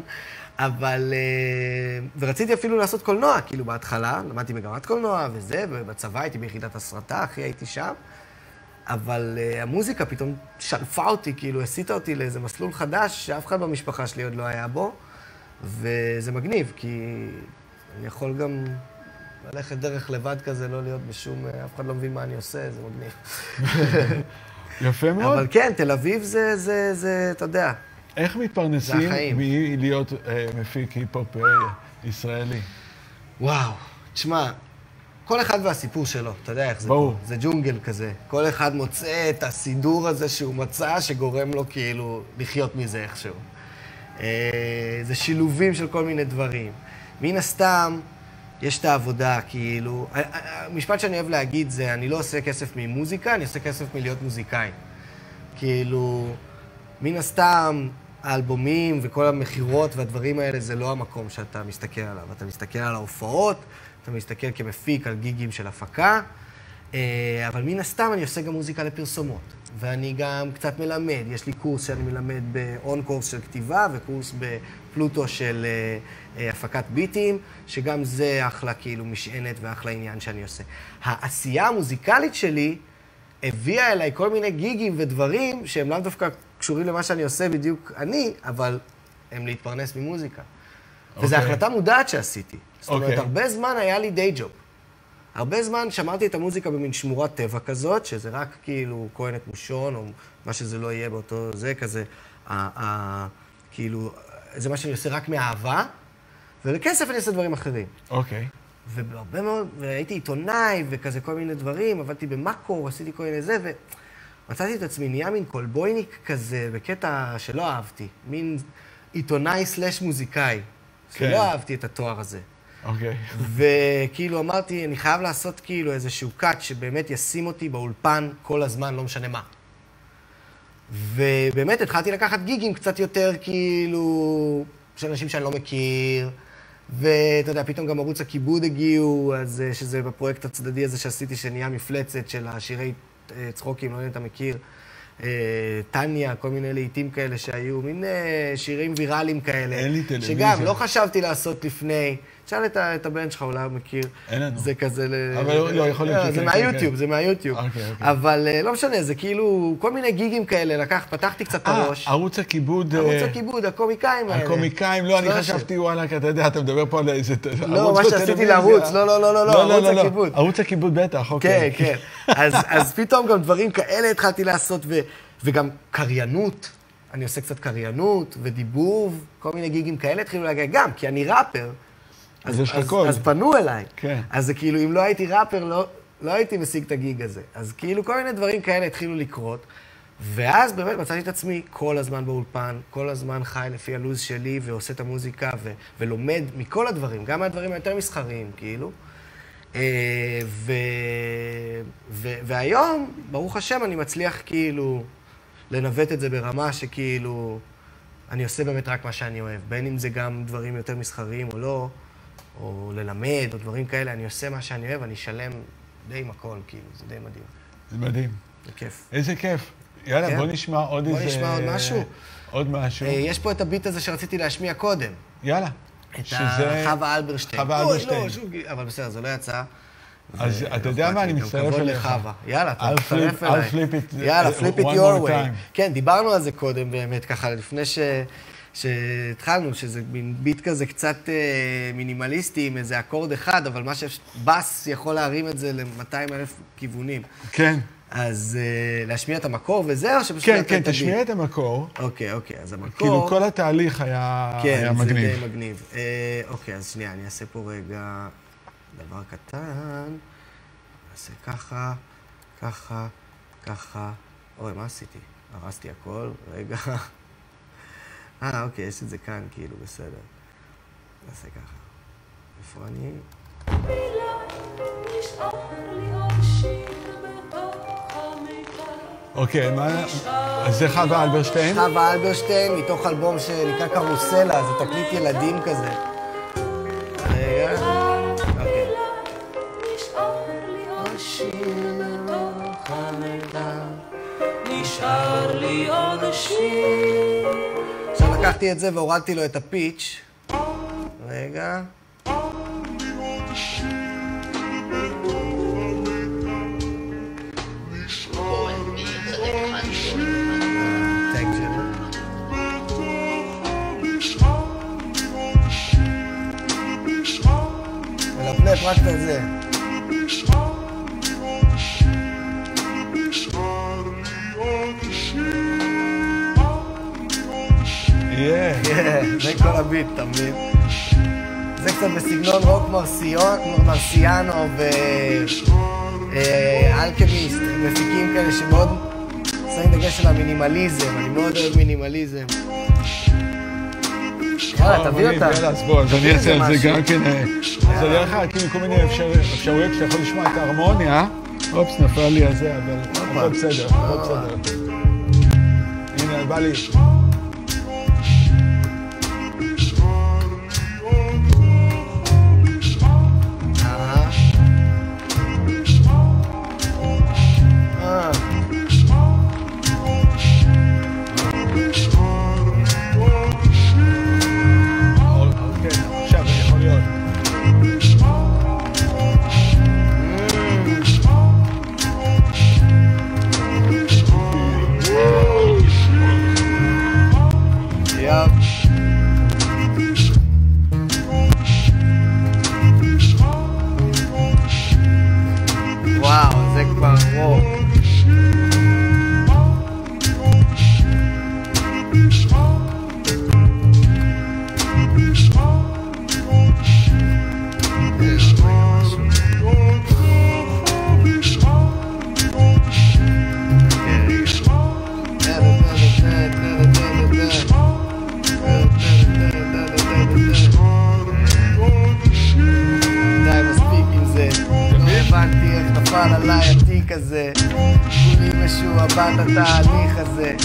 אבל... אה, ורציתי אפילו לעשות קולנוע, כאילו, בהתחלה. למדתי מגמת קולנוע וזה, ובצבא הייתי ביחידת הסרטה, אחי הייתי שם. אבל uh, המוזיקה פתאום שלפה אותי, כאילו, הסיטה אותי לאיזה מסלול חדש שאף אחד במשפחה שלי עוד לא היה בו, וזה מגניב, כי אני יכול גם ללכת דרך לבד כזה, לא להיות בשום... אה, אף אחד לא מבין מה אני עושה, זה מגניב. יפה מאוד. אבל כן, תל אביב זה, זה, זה, אתה יודע. איך מתפרנסים. מלהיות אה, מפיק היפ-הופ אה, ישראלי? וואו, תשמע, כל אחד והסיפור שלו, אתה יודע איך זה ברור. פה. זה ג'ונגל כזה. כל אחד מוצא את הסידור הזה שהוא מצא, שגורם לו כאילו לחיות מזה איכשהו. אה, זה שילובים של כל מיני דברים. מן הסתם, יש את העבודה, כאילו... ה- ה- המשפט שאני אוהב להגיד זה, אני לא עושה כסף ממוזיקה, אני עושה כסף מלהיות מוזיקאי. כאילו, מן הסתם, האלבומים וכל המכירות והדברים האלה זה לא המקום שאתה מסתכל עליו. אתה מסתכל על ההופעות, אתה מסתכל כמפיק על גיגים של הפקה, אה, אבל מן הסתם אני עושה גם מוזיקה לפרסומות. ואני גם קצת מלמד, יש לי קורס שאני מלמד באון קורס של כתיבה וקורס בפלוטו של אה, אה, הפקת ביטים, שגם זה אחלה כאילו משענת ואחלה עניין שאני עושה. העשייה המוזיקלית שלי הביאה אליי כל מיני גיגים ודברים שהם לאו דווקא קשורים למה שאני עושה בדיוק אני, אבל הם להתפרנס ממוזיקה. וזו אוקיי. החלטה מודעת שעשיתי. זאת אומרת, אוקיי. הרבה זמן היה לי דיי ג'וב. הרבה זמן שמרתי את המוזיקה במין שמורת טבע כזאת, שזה רק כאילו כהנת מושון, או מה שזה לא יהיה באותו זה, כזה, ה, ה, כאילו, זה מה שאני עושה רק מאהבה, ולכסף אני עושה דברים אחרים. אוקיי. והרבה מאוד, והייתי עיתונאי וכזה כל מיני דברים, עבדתי במאקו, עשיתי כל מיני זה, ומצאתי את עצמי נהיה מין קולבויניק כזה, בקטע שלא אהבתי. מין עיתונאי סלאש מוזיקאי. כן. שלא אהבתי את התואר הזה. אוקיי. וכאילו אמרתי, אני חייב לעשות כאילו איזשהו קאט שבאמת ישים אותי באולפן כל הזמן, לא משנה מה. ובאמת התחלתי לקחת גיגים קצת יותר כאילו של אנשים שאני לא מכיר, ואתה יודע, פתאום גם ערוץ הכיבוד הגיעו, אז אה, שזה בפרויקט הצדדי הזה שעשיתי, שנהיה מפלצת של השירי צחוקים, לא יודע אם אתה מכיר. אה, טניה, כל מיני להיטים כאלה שהיו, מין אה, שירים ויראליים כאלה. אין לי טלוויזיה. שגם לא חשבתי לעשות לפני. תשאל את, הבן שלך, אולי הוא מכיר. אין לנו. זה כזה... ל- אבל לא, יכול להיות זה שכן, מהיוטיוב, כן, זה מהיוטיוב. אוקיי, אוקיי. אבל אה, לא משנה, זה כאילו כל מיני גיגים כאלה, לקח, פתחתי קצת את אה, הראש. ערוץ הכיבוד... ערוץ אה, הכיבוד, הקומיקאים האלה. הקומיקאים, לא, אני. חשבתי, וואלכ, אתה יודע, אתה מדבר פה על איזה... לא, מה שעשיתי. לערוץ, לא, לא, לא, לא, לא, ערוץ הכיבוד. ערוץ הכיבוד בטח, כן, אוקיי. כן. אז, אז פתאום גם דברים כאלה התחלתי לעשות, וגם קריינות. אני עושה קצת קריינות ודיבוב, כל מיני גיגים כאלה התחילו להגיע גם, כי אני ראפר. אז יש לך קול. אז פנו אליי. כן. אז זה כאילו, אם לא הייתי ראפר, לא, לא הייתי משיג את הגיג הזה. אז כאילו, כל מיני דברים כאלה התחילו לקרות. ואז באמת מצאתי את עצמי כל הזמן באולפן, כל הזמן חי לפי הלו"ז שלי, ועושה את המוזיקה, ו- ולומד מכל הדברים, גם מהדברים היותר מסחריים, כאילו. אה, ו- ו- והיום, ברוך השם, אני מצליח כאילו לנווט את זה ברמה שכאילו, אני עושה באמת רק מה שאני אוהב. בין אם זה גם דברים יותר מסחריים או לא, או ללמד, או דברים כאלה, אני עושה מה שאני אוהב, אני שלם די עם הכל, כאילו, זה די מדהים. זה מדהים. זה כיף. איזה כיף. יאללה, כן. בוא נשמע עוד בוא איזה... נשמע עוד משהו. עוד משהו. אה, יש פה את הביט הזה שרציתי להשמיע קודם. יאללה. את שזה... חווה אלברשטיין. חווה אוי, אלברשטיין. לא, שוב, אבל בסדר, זה לא יצא. אז ו- אתה יודע אכפת מה, אני מצטרף אליך. יאללה, אתה מצטרף flip- אליי. I'll flip it, יאללה, uh, flip it your way. time. כן, דיברנו על זה קודם באמת, ככה, לפני ש... שהתחלנו, שזה מין ביט כזה קצת אה, מינימליסטי עם איזה אקורד אחד, אבל מה שבאס יכול להרים את זה ל-200 אלף כיוונים. כן. אז אה, להשמיע את המקור וזה, או שפשוט כן, כן, הביט? תשמיע את המקור. אוקיי, אוקיי, אז המקור... כאילו, כל התהליך היה כן, היה זה מגניב. די מגניב. אה, אוקיי, אז שנייה, אני אעשה פה רגע דבר קטן. נעשה ככה, ככה, ככה. אוי, מה עשיתי? הרסתי הכל, רגע. אה, אוקיי, יש את זה כאן, כאילו, בסדר. נעשה ככה. איפה אני? אוקיי, מה... אז זה חווה אלברשטיין? חווה אלברשטיין, מתוך אלבום שנקרא קרוסלה, זה תקליט ילדים כזה. רגע, אוקיי. עכשיו לקחתי את זה והורדתי לו את הפיץ'. רגע. מלפלף רק את זה. זה כל הביט, אתה מבין? זה קצת בסגנון רוק מרסיאנו ואלכמיסט, מפיקים כאלה שמאוד שמים דגש על המינימליזם, אני מאוד אוהב מינימליזם. יאללה, תביא אותה. יאללה, אז בוא, אז אני אעשה את זה. גם כן. אה, אז אני לך כאילו כל מיני אפשר- אפשרויות שאתה יכול לשמוע את ההרמוניה. אופס, נפל לי הזה, אבל בסדר, בסדר. הנה, בא לי. הזה. כולי משועבד לתהליך הזה.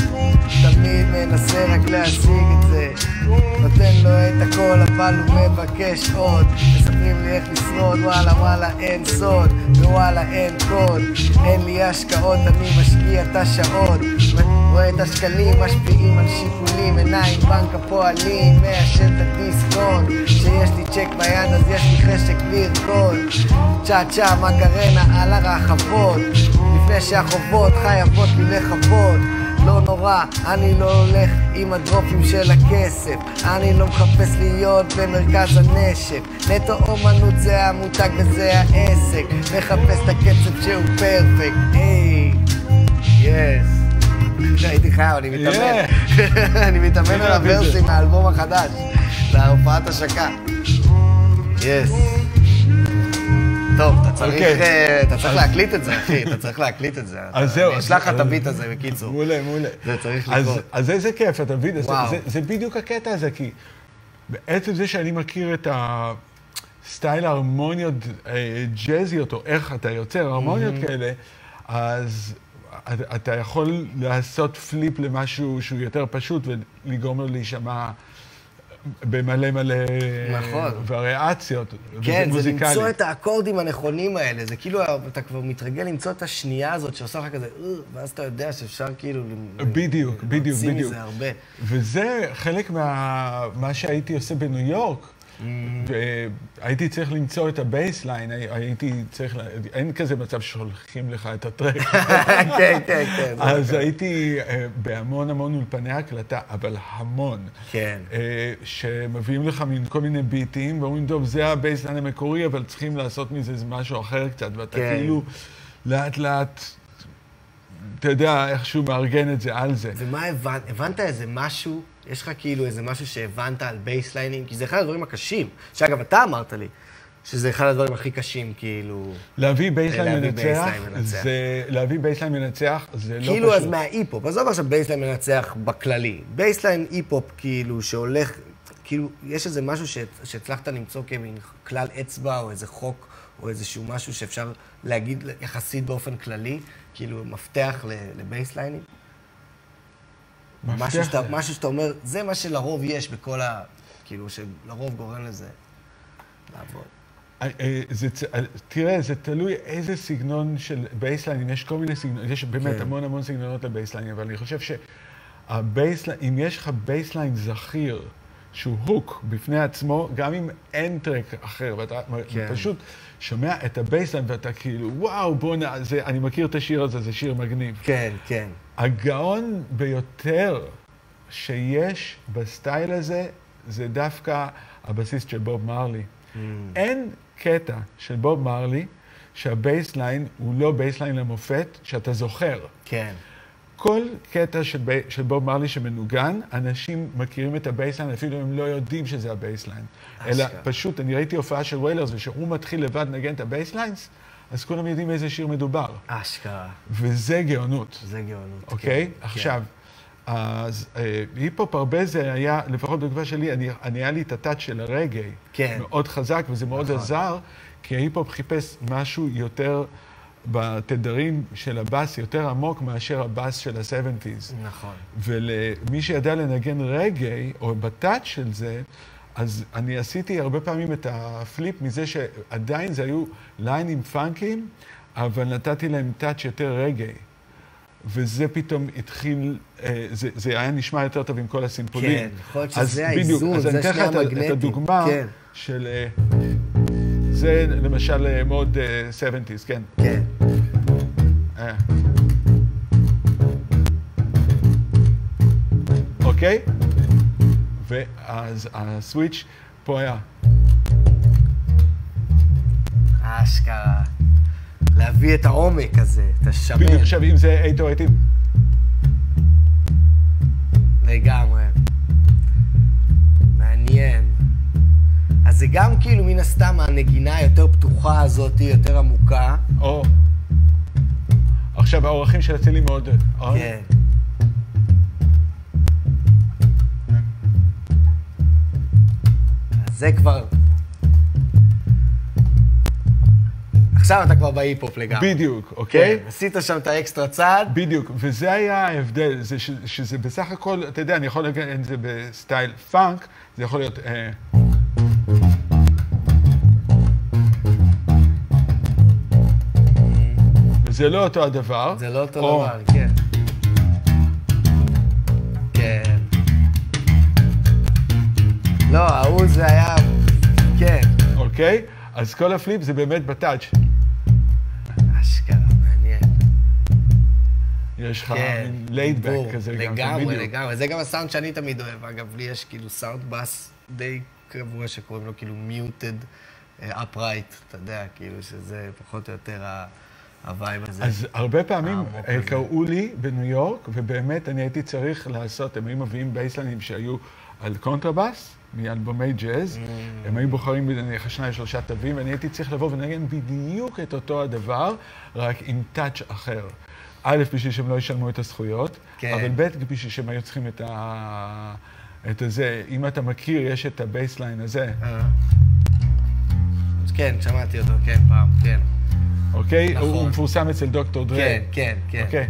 תמיד מנסה רק להשיג את זה. נותן לו את הכל אבל הוא מבקש עוד. מספרים לי איך לשרוד, וואלה וואלה אין סוד. ווואלה אין קוד. אין לי השקעות, אני משקיע את השעות. רואה את השקלים משפיעים על שיקולים, עיניים בנק הפועלים, מעשן את הדיסקונט. צ'ק ביד אז יש לי חשק לרקוד. צ'ה צ'ה מקרנה על הרחבות, לפני שהחובות חייבות לי לכבוד. לא נורא, אני לא הולך עם הדרופים של הכסף. אני לא מחפש להיות במרכז הנשק. נטו אומנות זה המותג וזה העסק. מחפש את הקצב שהוא פרפקט. היי, יס הייתי חייב, אני מתאמן. אני מתאמן על. הוורסים מהאלבום החדש להופעת השקה yes טוב, אתה צריך, אוקיי. אה, אתה צריך להקליט את זה, אחי, אתה צריך להקליט את זה. אז זהו. אני אשלח לך את ה beat הזה, בקיצור. מעולה, מעולה. זה צריך לקרות. אז איזה כיף, אתה מבין? זה- בדיוק הקטע הזה, כי בעצם זה שאני מכיר את ה style ההרמוניות אה, ג'אזיות, או איך אתה יוצר הרמוניות כאלה, אז אתה יכול לעשות flip למשהו שהוא יותר פשוט ולגרום לו להישמע במלא מלא נכון. וריאציות כן, זה. למצוא את האקורדים הנכונים האלה. זה כאילו, אתה כבר מתרגל למצוא את השנייה הזאת שעושה לך כזה, "אה", ואז אתה יודע שאפשר כאילו... בדיוק, בדיוק, בדיוק. מזה הרבה. וזה חלק מה מה שהייתי עושה בניו יורק. והייתי צריך למצוא את ה bassline, הייתי צריך, אין כזה מצב ששולחים לך את ה track. כן, כן, כן. אז. הייתי אה, בהמון המון אולפני הקלטה, אבל המון. כן. אה, שמביאים לך כל מיני ביטים, ואומרים, טוב, זה ה bassline המקורי, אבל צריכים לעשות מזה משהו אחר קצת, ואתה כן. כאילו לאט לאט, אתה יודע, איכשהו מארגן את זה על זה. ומה הבנת? הבנת איזה משהו? יש לך כאילו איזה משהו שהבנת על בייסליינים? כי זה אחד הדברים הקשים. שאגב, אתה אמרת לי שזה אחד הדברים הכי קשים, כאילו... להביא bassline מנצח. זה, להביא bassline מנצח, זה לא פשוט. כאילו אז מהיפ-הופ, עזוב עכשיו bassline מנצח בכללי. bassline היפ-הופ, כאילו, שהולך, כאילו, יש איזה משהו ש- שהצלחת למצוא כמין כלל אצבע, או איזה חוק, או איזשהו משהו שאפשר להגיד יחסית באופן כללי, כאילו, מפתח לבייסליינים? משהו שאתה, משהו שאתה אומר, זה מה שלרוב יש בכל ה... כאילו, שלרוב גורם לזה לעבוד. אה, אה, זה, אה, תראה, זה תלוי איזה סגנון של bassline, יש כל מיני סגנונות, יש באמת כן. המון המון סגנונות ל bassline, אבל אני חושב שה bassline, אם יש לך bassline זכיר, שהוא hook בפני עצמו, גם אם אין track אחר, ואתה כן. פשוט שומע את ה bassline ואתה כאילו, וואו, בוא'נה, זה- אני מכיר את השיר הזה, זה שיר מגניב. כן, כן. הגאון ביותר שיש ב style הזה, זה דווקא הבסיסט של בוב מרלי. Mm. אין קטע של בוב מרלי שה bassline הוא לא bassline למופת שאתה זוכר. כן. כל קטע של, בי, של בוב מרלי שמנוגן, אנשים מכירים את ה bassline, אפילו הם לא יודעים שזה ה bassline. אלא. פשוט, אני ראיתי הופעה של ויילרס, וכשהוא מתחיל לבד לנגן את ה basslines, אז כולם יודעים איזה שיר מדובר. אשכרה. וזה גאונות. זה גאונות. אוקיי? כן, עכשיו, אז אה, היפ-הופ הרבה זה היה, לפחות בתקופה שלי, אני, אני היה לי את ה touch של הרגאיי. כן. מאוד חזק, וזה מאוד נכון. עזר, כי ההיפ-הופ חיפש משהו יותר בתדרים של הבאס, יותר עמוק מאשר הבאס של ה-70's. נכון. ולמי שידע לנגן רגאיי, או ב touch של זה, אז אני עשיתי הרבה פעמים את ה flip מזה שעדיין זה היו ליינים פאנקים, אבל נתתי להם touch יותר רגאיי. וזה פתאום התחיל, אה, זה, זה היה נשמע יותר טוב עם כל הסימפולים. כן, יכול להיות אז שזה בדיוק, האיזון, אז זה אני אתן שני לך את המגנטים. הדוגמה כן. של... אה, זה למשל אה, מאוד אה, 70's, כן. כן. אוקיי? ואז הסוויץ' פה היה. אשכרה. להביא את העומק הזה, את השמן. בדיוק, עכשיו אם זה 808, לגמרי. מעניין. אז זה גם כאילו מן הסתם הנגינה היותר פתוחה הזאת, יותר עמוקה. או... עכשיו האורחים של אצילי מאוד... אה? כן. זה כבר... עכשיו אתה כבר בהיפ-הופ לגמרי. בדיוק, אוקיי? כן, עשית שם את האקסטרה צעד. בדיוק, וזה היה ההבדל, זה ש, שזה בסך הכל, אתה יודע, אני יכול להגיד את זה ב style פאנק, זה יכול להיות... אה, וזה לא אותו הדבר. זה לא אותו או- דבר, כן. כן. לא, ההוא זה היה... כן. אוקיי? אז כל ה flip זה באמת ב touch. אשכרה, מעניין. יש לך כן. laid back. כזה גם. לגמרי. לגמרי. זה גם הסאונד שאני תמיד אוהב. אגב, לי יש כאילו סאונד בס די קבוע שקוראים לו כאילו muted upright, אתה יודע, כאילו שזה פחות או יותר ה- ה vibe הזה. אז הרבה פעמים אה. קראו לי בניו יורק, ובאמת אני הייתי צריך לעשות, הם היו מביאים בייסליינים שהיו על קונטרבאס, מאלבומי ג'אז, Mm. הם היו בוחרים נניח שניים שלושה תווים, ואני הייתי צריך לבוא ולנגן בדיוק את אותו הדבר, רק עם touch אחר. א', בשביל שהם לא ישלמו את הזכויות, כן. אבל ב', בשביל שהם היו צריכים את ה... את הזה, אם אתה מכיר, יש את ה bassline הזה, אה. אז כן, שמעתי אותו, כן, פעם, כן. אוקיי? נכון. הוא מפורסם אצל דוקטור דרי. כן, כן, כן. אוקיי.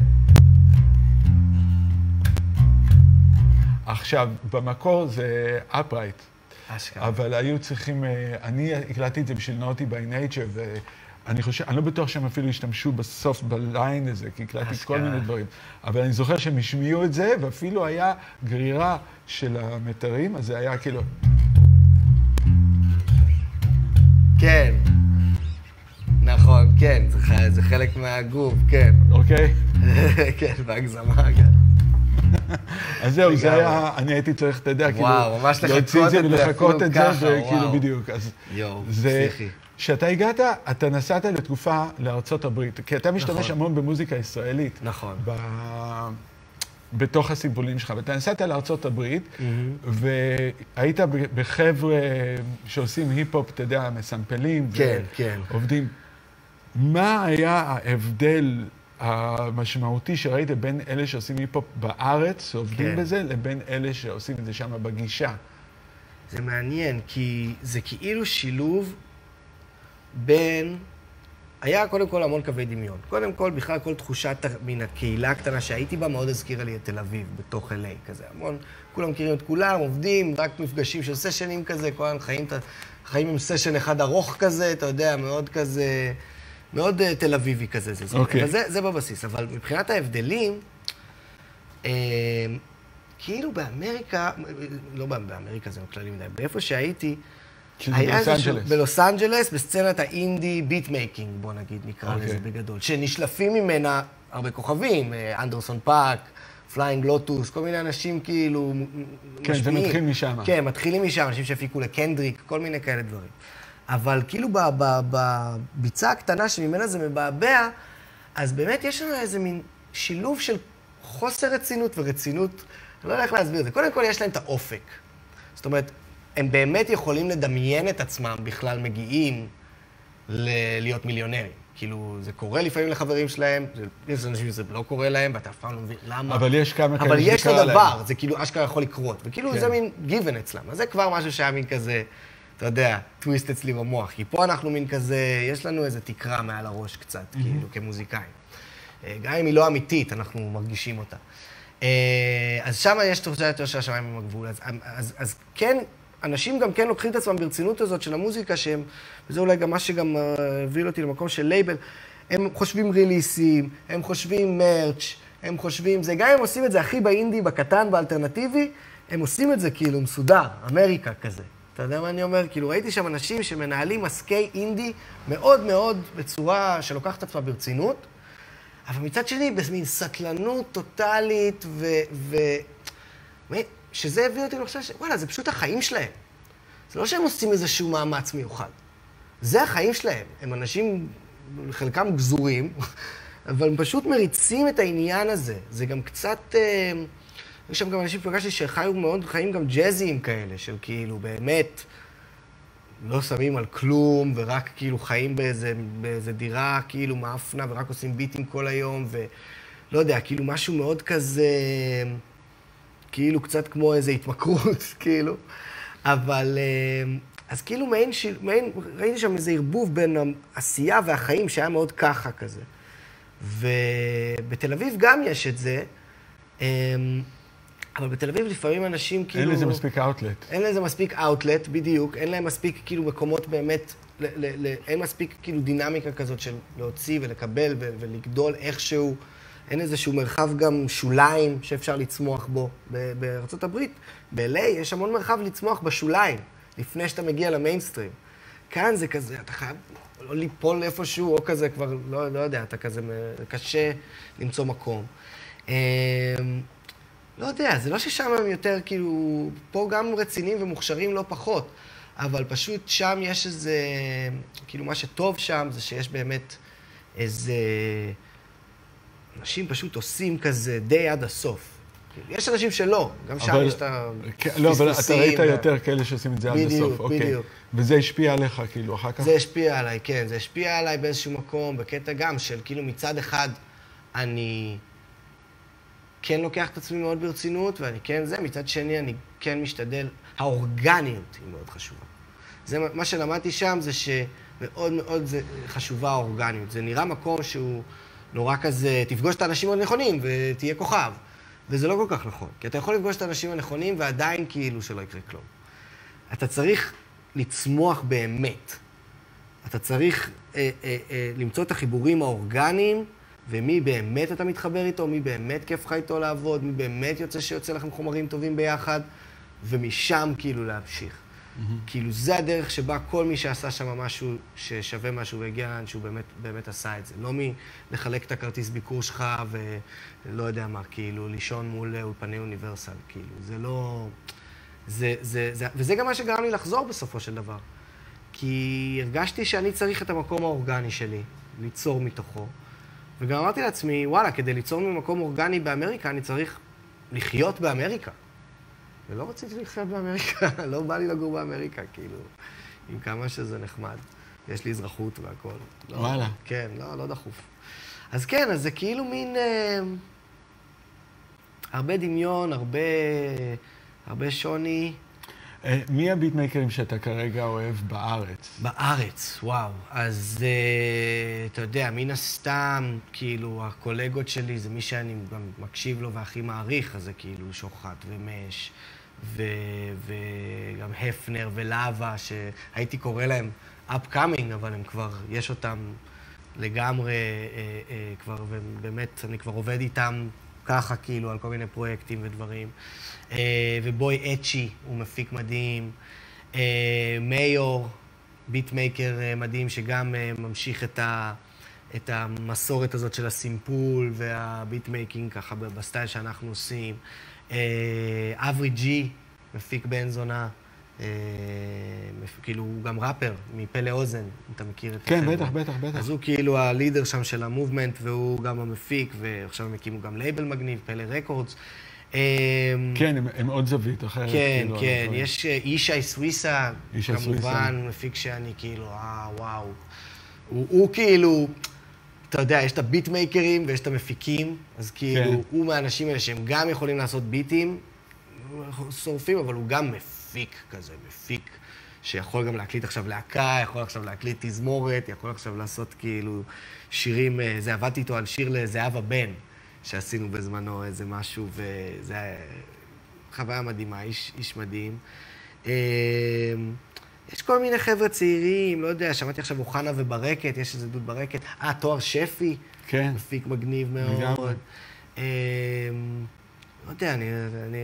עכשיו, במקור זה upright, אשכרה. אבל היו צריכים, אה, אני הקלטתי את זה בשביל נוטי by nature, ואני חושב, אני לא בטוח שהם אפילו השתמשו בסוף בליין הזה, כי הקלטתי כל. מיני דברים. אבל אני זוכר שהם השמיעו את זה, ואפילו היה גרירה של המתרים, אז זה היה כאילו... כן. נכון, כן, זה חלק מהגוף, כן. אוקיי? כן, בהגזמה, כן. אז זהו, זה. היה, אני הייתי צריך, אתה יודע, כאילו... להוציא את זה ולחכות אפילו את זה, וכאילו. בדיוק. אז יואו, זה... פסיכי. כשאתה הגעת, אתה נסעת לתקופה לארצות הברית, כי אתה משתמש נכון. המון במוזיקה ישראלית. נכון. ב... בתוך הסיבולים שלך, ואתה נסעת לארצות הברית, והיית ב- בחבר'ה שעושים היפ-הופ, אתה יודע, מסמפלים. כן, כן. עובדים. מה היה ההבדל המשמעותי שראית בין אלה שעושים היפ-הופ בארץ, שעובדים כן. בזה, לבין אלה שעושים את זה שם בגישה? זה מעניין, כי זה כאילו שילוב בין... היה קודם כל המון קווי דמיון. קודם כל, בכלל כל תחושת מן הקהילה הקטנה שהייתי בה מאוד הזכירה לי את תל אביב, בתוך LA כזה. המון, כולם מכירים את כולם, עובדים, רק מפגשים של סשנים כזה, כל הזמן חיים, חיים עם session אחד ארוך כזה, אתה יודע, מאוד כזה, מאוד uh, תל אביבי כזה. זה, אוקיי. אבל זה, זה בבסיס. אבל מבחינת ההבדלים, אה, כאילו באמריקה, לא באמריקה זה כללי מדי, באיפה שהייתי, היה בלוס איזשהו- אנג'לס. בלוס אנג'לס, בסצנת ה indie beat making, בוא נגיד, נקרא אוקיי. לזה בגדול. שנשלפים ממנה הרבה כוכבים, אה, אנדרסון פאק, פליינג לוטוס, כל מיני אנשים כאילו מ- מ- כן, זה משפיעים. מתחיל משם. כן, מתחילים משם, אנשים שהפיקו לקנדריק, כל מיני כאלה דברים. אבל כאילו בביצה הקטנה שממנה זה מבעבע, אז באמת יש לנו איזה מין שילוב של חוסר רצינות ורצינות, אני לא יודע איך להסביר את זה. קודם כל, יש להם את האופק. זאת אומרת, הם באמת יכולים לדמיין את עצמם בכלל מגיעים ל- להיות מיליונרים. כאילו, זה קורה לפעמים לחברים שלהם, יש אנשים שזה לא קורה להם, ואתה אף פעם לא מבין למה. אבל יש כמה כאלה אבל שזה יש את קרה להם. הדבר, זה כאילו אשכרה יכול לקרות. וכאילו כן. זה מין given אצלם. אז זה כבר משהו שהיה מין כזה, אתה יודע, טוויסט אצלי במוח. כי פה אנחנו מין כזה, יש לנו איזו תקרה מעל הראש קצת, כאילו, כמוזיקאים. אה, גם אם היא לא אמיתית, אנחנו מרגישים אותה. אה, אז שם יש תחושה יותר של השמיים הם הגבול. אז, אז, אז כן, אנשים גם כן לוקחים את עצמם ברצינות הזאת של המוזיקה, שהם, וזה אולי גם מה שגם אה, הביא אותי למקום של לייבל, הם חושבים ריליסים, הם חושבים merch, הם חושבים זה, גם אם הם עושים את זה הכי באינדי, בקטן, באלטרנטיבי, הם עושים את זה כאילו מסודר, אמריקה כזה. אתה יודע מה אני אומר? כאילו, ראיתי שם אנשים שמנהלים עסקי אינדי מאוד מאוד בצורה שלוקחת עצמה ברצינות, אבל מצד שני, במין סטלנות טוטאלית, ו... ו... שזה הביא אותי לחשוב שוואלה, זה פשוט החיים שלהם. זה לא שהם עושים איזשהו מאמץ מיוחד. זה החיים שלהם. הם אנשים, חלקם גזורים, אבל הם פשוט מריצים את העניין הזה. זה גם קצת... אה, יש שם גם אנשים שפגשתי שחיו מאוד, חיים גם ג'אזיים כאלה, של כאילו, באמת, לא שמים על כלום, ורק כאילו חיים באיזה, באיזה דירה, כאילו מאפנה, ורק עושים ביטים כל היום, ולא יודע, כאילו משהו מאוד כזה, כאילו קצת כמו איזו התמכרות, כאילו. אבל, אה, אז כאילו מעין, מעין, ראיתי שם איזה ערבוב בין העשייה והחיים שהיה מאוד ככה כזה. ובתל אביב גם יש את זה, אה, אבל בתל אביב לפעמים אנשים כאילו... אין לזה מספיק אאוטלט. אין לזה מספיק אאוטלט, בדיוק, אין להם מספיק כאילו מקומות באמת, ל- ל- ל- אין מספיק כאילו דינמיקה כזאת של להוציא ולקבל ו- ולגדול איכשהו. אין איזשהו מרחב גם שוליים שאפשר לצמוח בו. ב- בארצות הברית, ב-LA יש המון מרחב לצמוח בשוליים, לפני שאתה מגיע למיינסטרים. כאן זה כזה, אתה חייב לא ליפול איפשהו, או כזה כבר, לא, לא יודע, אתה כזה, קשה למצוא מקום. לא יודע, זה לא ששם הם יותר כאילו, פה גם רציניים ומוכשרים לא פחות, אבל פשוט שם יש איזה, כאילו מה שטוב שם זה שיש באמת איזה, אנשים פשוט עושים כזה די עד הסוף. יש אנשים שלא, גם שם אבל- יש את כן, לא, אבל אתה הפספוסים ראית וה- יותר כאלה שעושים את זה עד בדיוק, הסוף. אוקיי. בדיוק. וזה השפיע עליך, כאילו, אחר כך? זה השפיע עליי, כן, זה השפיע עליי באיזשהו מקום, בקטע גם של כאילו מצד אחד אני כן לוקח את עצמי מאוד ברצינות, ואני כן זה, מצד שני אני כן משתדל, האורגניות היא מאוד חשובה. זה מה- שלמדתי שם זה שמאוד מאוד זה חשובה האורגניות. זה נראה מקום שהוא נורא כזה, תפגוש את האנשים הנכונים ותהיה כוכב. וזה לא כל כך נכון, כי אתה יכול לפגוש את האנשים הנכונים ועדיין כאילו שלא יקרה כלום. אתה צריך לצמוח באמת. אתה צריך אה, אה, אה, למצוא את החיבורים האורגניים, ומי באמת אתה מתחבר איתו, מי באמת כיף לך איתו לעבוד, מי באמת יוצא שיוצא לכם חומרים טובים ביחד, ומשם כאילו להמשיך. Mm-hmm. כאילו, זה הדרך שבה כל מי שעשה שם משהו ששווה משהו והגיע לאן שהוא באמת, באמת עשה את זה. לא מלחלק את הכרטיס ביקור שלך ולא יודע מה, כאילו, לישון מול אולפני אוניברסל, כאילו, זה לא... זה, זה, זה, וזה גם מה שגרם לי לחזור בסופו של דבר. כי הרגשתי שאני צריך את המקום האורגני שלי, ליצור מתוכו. וגם אמרתי לעצמי, וואלה, כדי ליצור ממקום אורגני באמריקה, אני צריך לחיות באמריקה. ולא רציתי לחיות באמריקה, לא בא לי לגור באמריקה, כאילו, עם כמה שזה נחמד. יש לי אזרחות והכול. לא, וואלה. כן, לא, לא דחוף. אז כן, אז זה כאילו מין... אה, הרבה דמיון, הרבה, הרבה שוני. אה, מי הביטמייקרים שאתה כרגע אוהב בארץ? בארץ, וואו. אז uh, אתה יודע, מן הסתם, כאילו, הקולגות שלי זה מי שאני גם מקשיב לו והכי מעריך, אז זה כאילו שוחט ומש, ו, וגם הפנר ולאווה, שהייתי קורא להם upcoming, אבל הם כבר, יש אותם לגמרי, אה, אה, כבר, ובאמת, אני כבר עובד איתם ככה, כאילו, על כל מיני פרויקטים ודברים. אה, ובוי אצ'י, הוא מפיק מדהים. Uh, מיור, ביטמייקר uh, מדהים, שגם uh, ממשיך את, ה, את המסורת הזאת של הסימפול וה beatmaking, ככה בסטייל שאנחנו עושים. אברי ג'י, מפיק בן זונה. אה, כאילו, הוא גם ראפר, מפה לאוזן, אם אתה מכיר את כן, החבר'ה. בטח, בטח, בטח. אז הוא כאילו ה leader שם של ה movement, והוא גם המפיק, ועכשיו הם הקימו גם לייבל מגניב, פלא רקורדס. כן, הם, הם עוד זווית אחרת. כן, כאילו, כן. יש אה, ישי סוויסה. כמובן, מפיק שאני כאילו, אה, וואו. הוא, הוא כאילו, אתה יודע, יש את הביטמייקרים ויש את המפיקים, אז כאילו, כן. הוא מהאנשים האלה שהם גם יכולים לעשות ביטים, שורפים, אבל הוא גם מפיק כזה, מפיק. שיכול גם להקליט עכשיו להקה, יכול עכשיו להקליט תזמורת, יכול עכשיו לעשות כאילו שירים, אה, זה עבדתי איתו על שיר לזהבה בן, שעשינו בזמנו איזה משהו, וזה חוויה מדהימה, איש, איש מדהים. אה, יש כל מיני חבר'ה צעירים, לא יודע, שמעתי עכשיו אוחנה וברקת, יש איזה דוד ברקת. אה, תואר שפי, כן. מפיק מגניב מאוד. לגמרי. לא יודע, אני, אני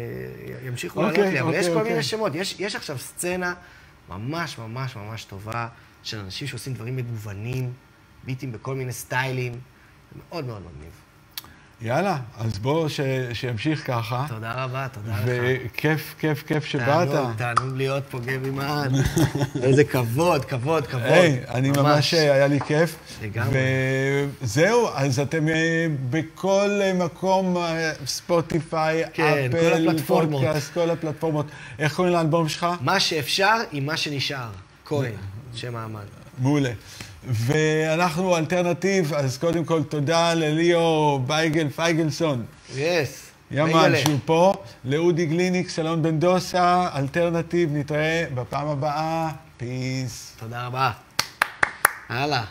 ימשיכו אוקיי, לעלות לי, אבל אוקיי, יש כל אוקיי. מיני שמות. יש, יש עכשיו סצנה ממש ממש ממש טובה של אנשים שעושים דברים מגוונים, ביטים בכל מיני סטיילים. זה מאוד מאוד מגניב. יאללה, אז בוא, ש... שימשיך ככה. תודה רבה, תודה לך. וכיף, כיף, כיף שבאת. תענוג, תענוג להיות פה גבי מען. איזה כבוד, כבוד, כבוד. היי, אני ממש, היה לי כיף. לגמרי. וזהו, אז אתם אה, בכל אה, מקום, אה, ספוטיפיי, כן, כל אפל, הפלטפורמות. פודקאסט, כל הפלטפורמות. איך קוראים לאלבום שלך? מה שאפשר עם מה שנשאר. כהן, שם מעמד. מעולה. ואנחנו אלתר נתיב, אז קודם כל תודה לליאו בייגל פייגלסון. Yes. ימן, שהוא פה, לאודי גליניק, סלון בן דוסה, אלתר נתיב, נתראה בפעם הבאה, פיס. תודה רבה. הלאה.